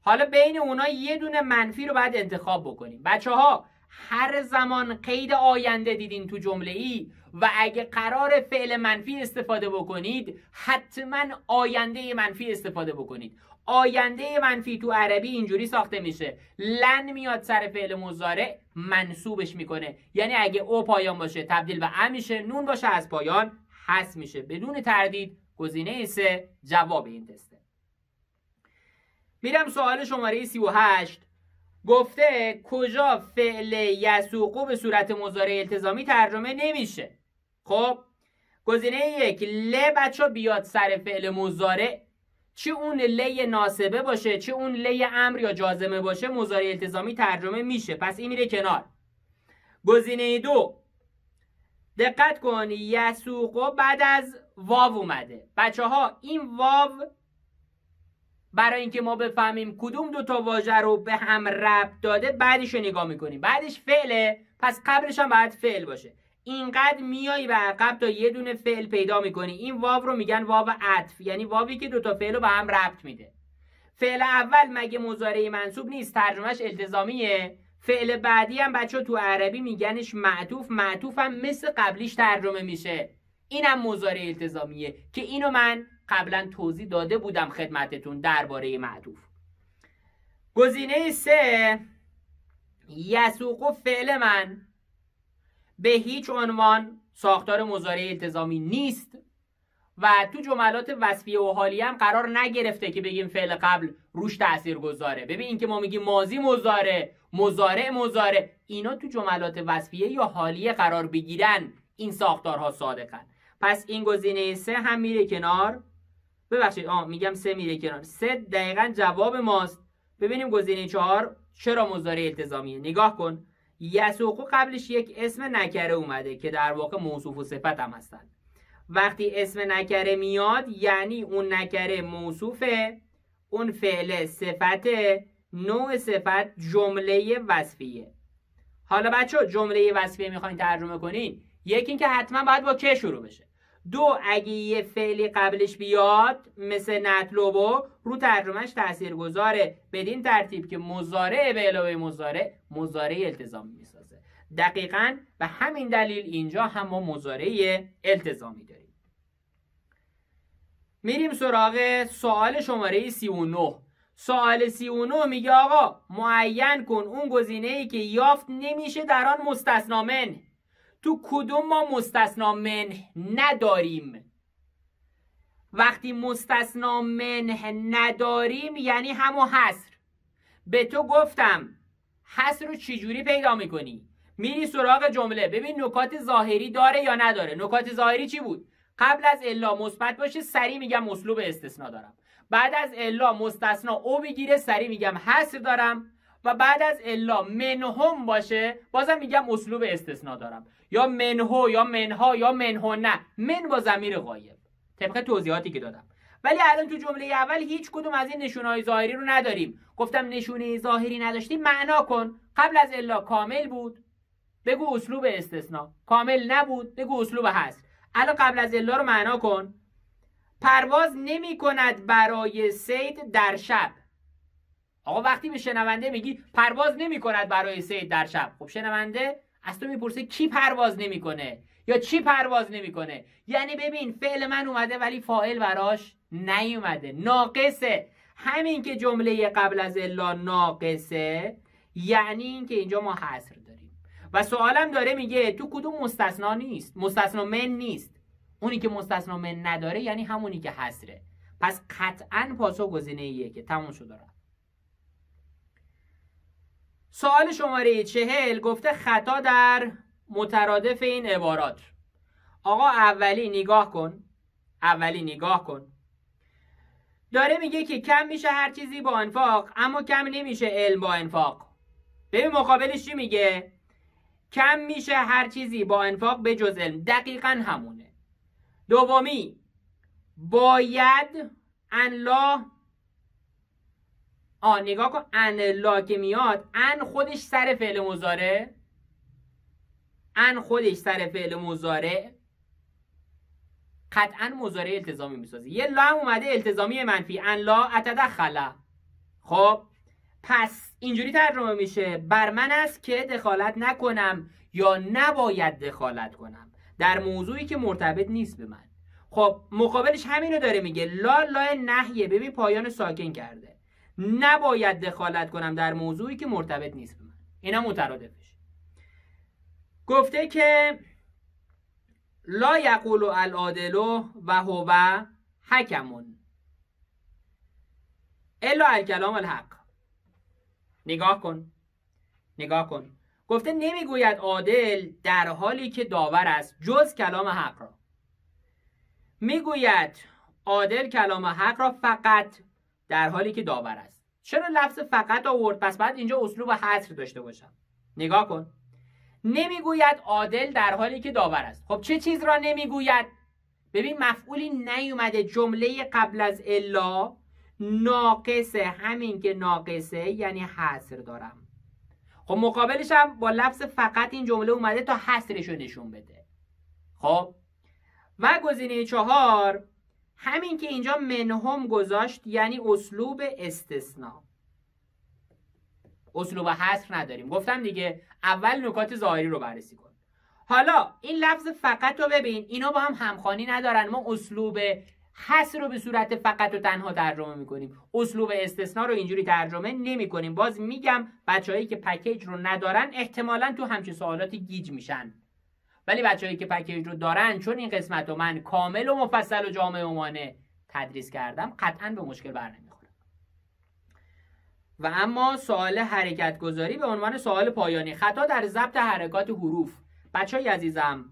حالا بین اونا یه دونه منفی رو باید انتخاب بکنیم. بچه ها هر زمان قید آینده دیدین تو جمله ای و اگه قرار فعل منفی استفاده بکنید حتما آینده منفی استفاده بکنید. آینده منفی تو عربی اینجوری ساخته میشه. لن میاد سر فعل مزارع منصوبش می‌کنه. یعنی اگه او پایان باشه تبدیل به ا میشه نون باشه از پایان حس میشه. بدون تردید گزینه سه جواب این تسته. میرم سوال شماره 38 گفته کجا فعل یسوقو به صورت مزارع التزامی ترجمه نمیشه؟ خب گزینه یک ل بچه بیاد سر فعل مزارع چه اون لی ناسبه باشه چه اون لی امر یا جازمه باشه مزارع التزامی ترجمه میشه. پس این میره کنار. گزینه دو دقت کن یسوقو بعد از واو اومده. بچه ها این واو برای اینکه ما بفهمیم کدوم دو تا واژه رو به هم ربط داده بعدش رو نگاه می‌کنیم. بعدش فعله پس قبلش هم باید فعل باشه. اینقدر میای و عقب تا یه دونه فعل پیدا می‌کنی. این واو رو میگن واو عطف. یعنی واوی که دوتا فعل رو به هم ربط میده. فعل اول مگه مزارع منصوب نیست؟ ترجمهش التزامیه. فعل بعدی هم بچه تو عربی میگنش معطوف. معطوف هم مثل قبلیش ترجمه میشه. اینم مزارع التزامیه که اینو من قبلا توضیح داده بودم خدمتتون درباره معطوف. گزینه سه. یسوق فعل من. به هیچ عنوان ساختار مزارع التزامی نیست و تو جملات وصفیه و حالیه هم قرار نگرفته که بگیم فعل قبل روش تاثیر گذاره ببین این که ما میگیم ماضی مزاره مزارع مزارع اینا تو جملات وصفیه یا حالیه قرار بگیرن. این ساختارها صادقن. پس این گزینه سه هم میره کنار. ببخشید آه میگم سه میره کنار. سه دقیقا جواب ماست. ببینیم گزینه چهار چرا مزارع التزامیه. نگاه کن. یسوقو قبلش یک اسم نکره اومده که در واقع موصوف و صفت هم هستن. وقتی اسم نکره میاد یعنی اون نکره موصوفه اون فعل صفت نوع صفت جمله وصفیه. حالا بچه جمله وصفیه می‌خواین ترجمه کنین؟ یکی اینکه حتما باید با که شروع بشه. دو اگه یه فعلی قبلش بیاد مثل نطلبو رو ترجمهش تأثیر گذاره بدین ترتیب که مزارع به علاوه مزارع مزارع التزامی می‌سازه. دقیقا به همین دلیل اینجا هم ما مزارع التزامی داریم. میریم سراغ سوال شماره 39 سوال 39 میگه آقا معین کن اون گزینه ای که یافت نمیشه در آن مستثنامن. تو کدوم ما مستثنا من نداریم؟ وقتی مستثنا من نداریم یعنی همو حصر. به تو گفتم حصر رو چجوری پیدا می‌کنی؟ میری سراغ جمله. ببین نکات ظاهری داره یا نداره. نکات ظاهری چی بود؟ قبل از الا مثبت باشه سری میگم اسلوب استثنا دارم. بعد از الا مستثنا او بگیره سری میگم حصر دارم. و بعد از الا منهم باشه بازم میگم اسلوب استثنا دارم. یا منهو یا منها یا منهو نه. من با زمیر غایب. طبق توضیحاتی که دادم. ولی الان تو جمله اول هیچ کدوم از این نشونه ظاهری رو نداریم. گفتم نشونه ظاهری نداشتی معنا کن. قبل از الا کامل بود. بگو اسلوب استثنا. کامل نبود. بگو اسلوب هست. الان قبل از الا رو معنا کن. پرواز نمی کند برای سید در شب. آقا وقتی به شنونده میگی پرواز نمی کند برای سید در شب. خب شنونده از تو می‌پرسه کی پرواز نمی‌کنه یا چی پرواز نمی‌کنه؟ یعنی ببین فعل من اومده ولی فاعل براش نیومده. ناقصه. همین که جمله قبل از الا ناقصه یعنی اینکه اینجا ما حصر داریم. و سوالم داره میگه تو کدوم مستثنا نیست؟ مستثنا من نیست. اونی که مستثنا من نداره یعنی همونی که حصره. پس قطعا پاسخ گزینه ایه که تموم شد سوال شماره چهل گفته خطا در مترادف این عبارات. آقا اولی نگاه کن. اولی نگاه کن. داره میگه که کم میشه هر چیزی با انفاق اما کم نمیشه علم با انفاق. ببین مقابلش چی میگه؟ کم میشه هر چیزی با انفاق به جز علم. دقیقا همونه. دومی باید انلا آ نگاه کن ان لا که میاد ان خودش سر فعل مزاره ان خودش سر فعل مزاره قطعا مزاره التزامی می‌سازه. یه لا هم اومده التزامی منفی. ان لا اتدخله خب پس اینجوری ترجمه میشه. بر من است که دخالت نکنم یا نباید دخالت کنم. در موضوعی که مرتبط نیست به من. خب مقابلش همینو داره میگه. لا لا نحیه. ببین پایان ساکن کرده. نباید دخالت کنم در موضوعی که مرتبط نیست به من. اینا مترادفش. گفته که لا یقول العادل و هو حکمون الا الکلام الحق. نگاه کن. نگاه کن. گفته نمی‌گوید عادل در حالی که داور است جز کلام حق را. می‌گوید عادل کلام حق را فقط در حالی که داور است. چرا لفظ فقط آورد؟ پس بعد اینجا اسلوب حصر داشته باشم. نگاه کن. نمی‌گوید عادل در حالی که داور است. خب چه چیز را نمی‌گوید؟ ببین مفعولی نیومده جمله قبل از الا ناقصه همین که ناقصه یعنی حصر دارم. خب مقابلش هم با لفظ فقط این جمله اومده تا حصرش رو نشون بده. خب؟ و گزینه چهار همین که اینجا منهم گذاشت یعنی اسلوب استثناء. اسلوب حصر نداریم. گفتم دیگه اول نکات ظاهری رو بررسی کن. حالا این لفظ فقط رو ببین. اینا با هم همخوانی ندارن. ما اسلوب حصر رو به صورت فقط و تنها ترجمه می‌کنیم. اسلوب استثناء رو اینجوری ترجمه نمی کنیم باز میگم بچههایی که پکیج رو ندارن احتمالا تو همچین سوالاتی گیج میشن. ولی بچههایی که پکیج رو دارن چون این قسمت رو من کامل و مفصل و جامع و مانع تدریس کردم قطعا به مشکل بر نمی‌خورم و اما سوال حرکت گذاری به عنوان سوال پایانی. خطا در ضبط حرکات حروف. بچه های عزیزم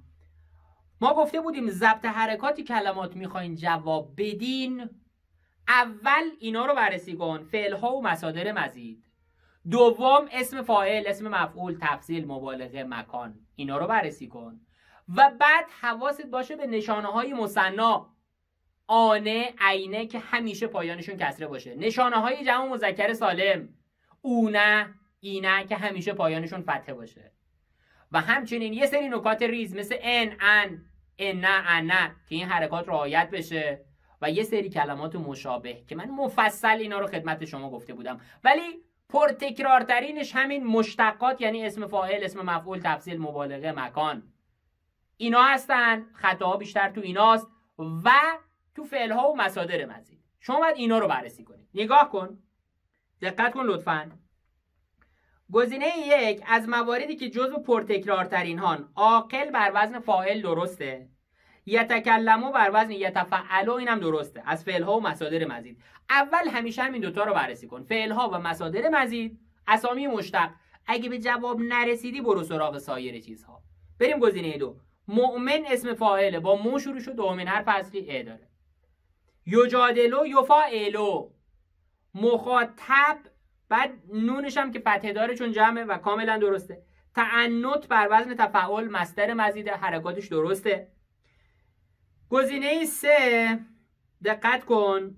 ما گفته بودیم ضبط حرکاتی کلمات می‌خواین جواب بدین. اول اینا رو بررسی کن. فعل ها و مصادر مزید. دوم اسم فاعل اسم مفعول تفصیل مبالغه مکان. اینا رو بررسی کن. و بعد حواست باشه به نشانه های مصنا آنه عینه که همیشه پایانشون کسره باشه. نشانه های جمع مذکر سالم. اونه اینه که همیشه پایانشون فتحه باشه. و همچنین یه سری نکات ریز مثل ان ان ان ان که این حرکات رعایت بشه. و یه سری کلمات مشابه که من مفصل اینا رو خدمت شما گفته بودم. ولی پرتکرارترینش همین مشتقات یعنی اسم فاعل اسم مفعول تفصیل مبالغه مکان. اینا هستن خطاها بیشتر تو ایناست و تو فعل ها و مصادر مزید. شما باید اینا رو بررسی کنید. نگاه کن. دقت کن لطفا. گزینه یک از مواردی که جزو پرتکرارترین هان عاقل بر وزن فاعل درسته. یتکلمو بر وزن یتفعلو اینم درسته. از فعل ها و مصادر مزید. اول همیشه همین دوتا رو بررسی کن. فعل ها و مصادر مزید اسامی مشتق. اگه به جواب نرسیدی برو سراغ سایر چیزها. بریم گزینه دو. مؤمن اسم فاعله. با مو شروع شد دومین حرف اصلی ا داره. یجادلو یفاعلو. مخاطب بعد نونش هم که فتحه داره چون جمعه و کاملا درسته. تعنت بر وزن تفعول مستر مزید حرکاتش درسته. گزینه سه. دقت کن.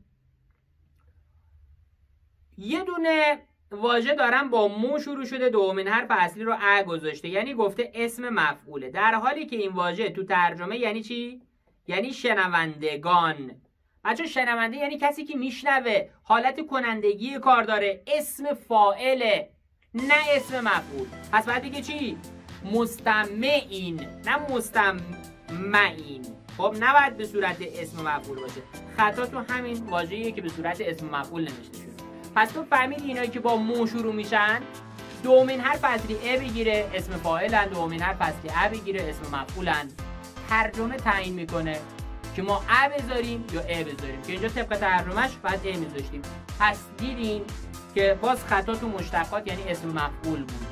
یه دونه واژه دارم با مو شروع شده دومین حرف اصلی رو ا گذاشته. یعنی گفته اسم مفعوله. در حالی که این واژه تو ترجمه یعنی چی؟ یعنی شنوندگان. بچه شنونده یعنی کسی که میشنوه حالت کنندگی کار داره. اسم فائله نه اسم مفعول. پس بعد دیگه چی؟ مستمعین نه مستمعین. خب نباید به صورت اسم مفعول باشه. خطا تو همین واژه‌ایه که به صورت اسم مفعول نوشته شده پس تو فهمیدی اینایی که با مو شروع میشن دومین حرف اصلی ا بگیره اسم فاعلن دومین حرف اصلی ا بگیره اسم مفعولن. ترجمه تعیین می‌کنه که ما ا بذاریم یا ا بذاریم. که اینجا طبق ترجمهش بعد ا میذاشتیم. پس دیدین که باز خطا تو مشتقات یعنی اسم مفعول بود.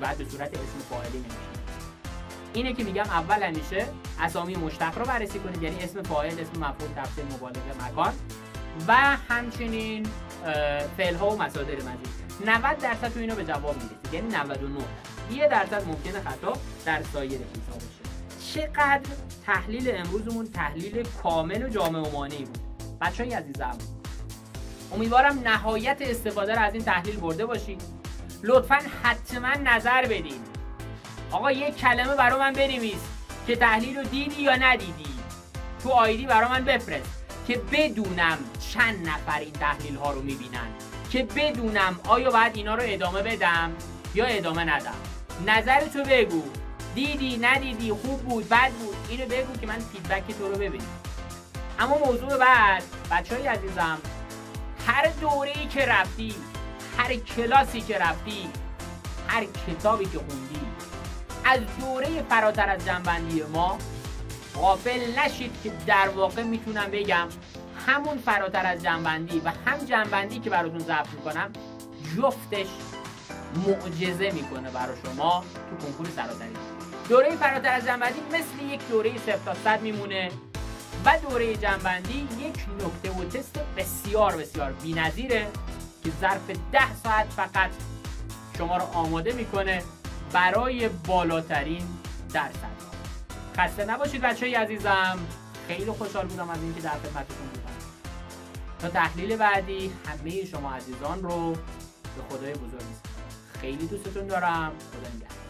بعد به صورت اسم فاعلی نمیشه. اینه که میگم اول همیشه اسامی مشتق رو بررسی کنید یعنی اسم فاعل اسم مفعول تفسیر مبالغه مکان. و همچنین فعل ها و مصادر مزید. 90 درصد تو اینو به جواب می‌رسید یعنی 99 یه درصد ممکنه خطا در سایر چیزها باشه چقدر تحلیل امروزمون تحلیل کامل و جامع و مانعی بود. بچه های عزیزم امیدوارم نهایت استفاده رو از این تحلیل برده باشید. لطفا حتما نظر بدین. آقا یک کلمه برا من بنویس که تحلیل رو دیدی یا ندیدی. تو آیدی برا من بفرست که بدونم چند نفر این تحلیل ها رو می‌بینن. که بدونم آیا باید اینا رو ادامه بدم یا ادامه ندم. نظر تو بگو. دیدی ندیدی خوب بود بد بود اینو بگو که من فیدبک تو رو ببینم. اما موضوع بعد بچه های عزیزم هر دوره ای که رفتی هر کلاسی که رفتی هر کتابی که خوندی از دوره فراتر از جنبندی ما غافل نشید که در واقع می‌تونم بگم همون فراتر از جنبندی و هم جنبندی که براتون ضبط می‌کنم جفتش معجزه می‌کنه برای شما تو کنکور سراسری. دوره فراتر از جنبندی مثل یک دوره صفر تا صد میمونه و دوره جنبندی یک نکته و تست بسیار بسیار بی‌نظیره که ظرف ده ساعت فقط شما رو آماده می‌کنه برای بالاترین درصد. خسته نباشید بچه های عزیزم. خیلی خوشحال بودم از اینکه در خدمتتون بودم. تا تحلیل بعدی همه شما عزیزان رو به خدای بزرگ خیلی دوستتون دارم. خدا نگهدار.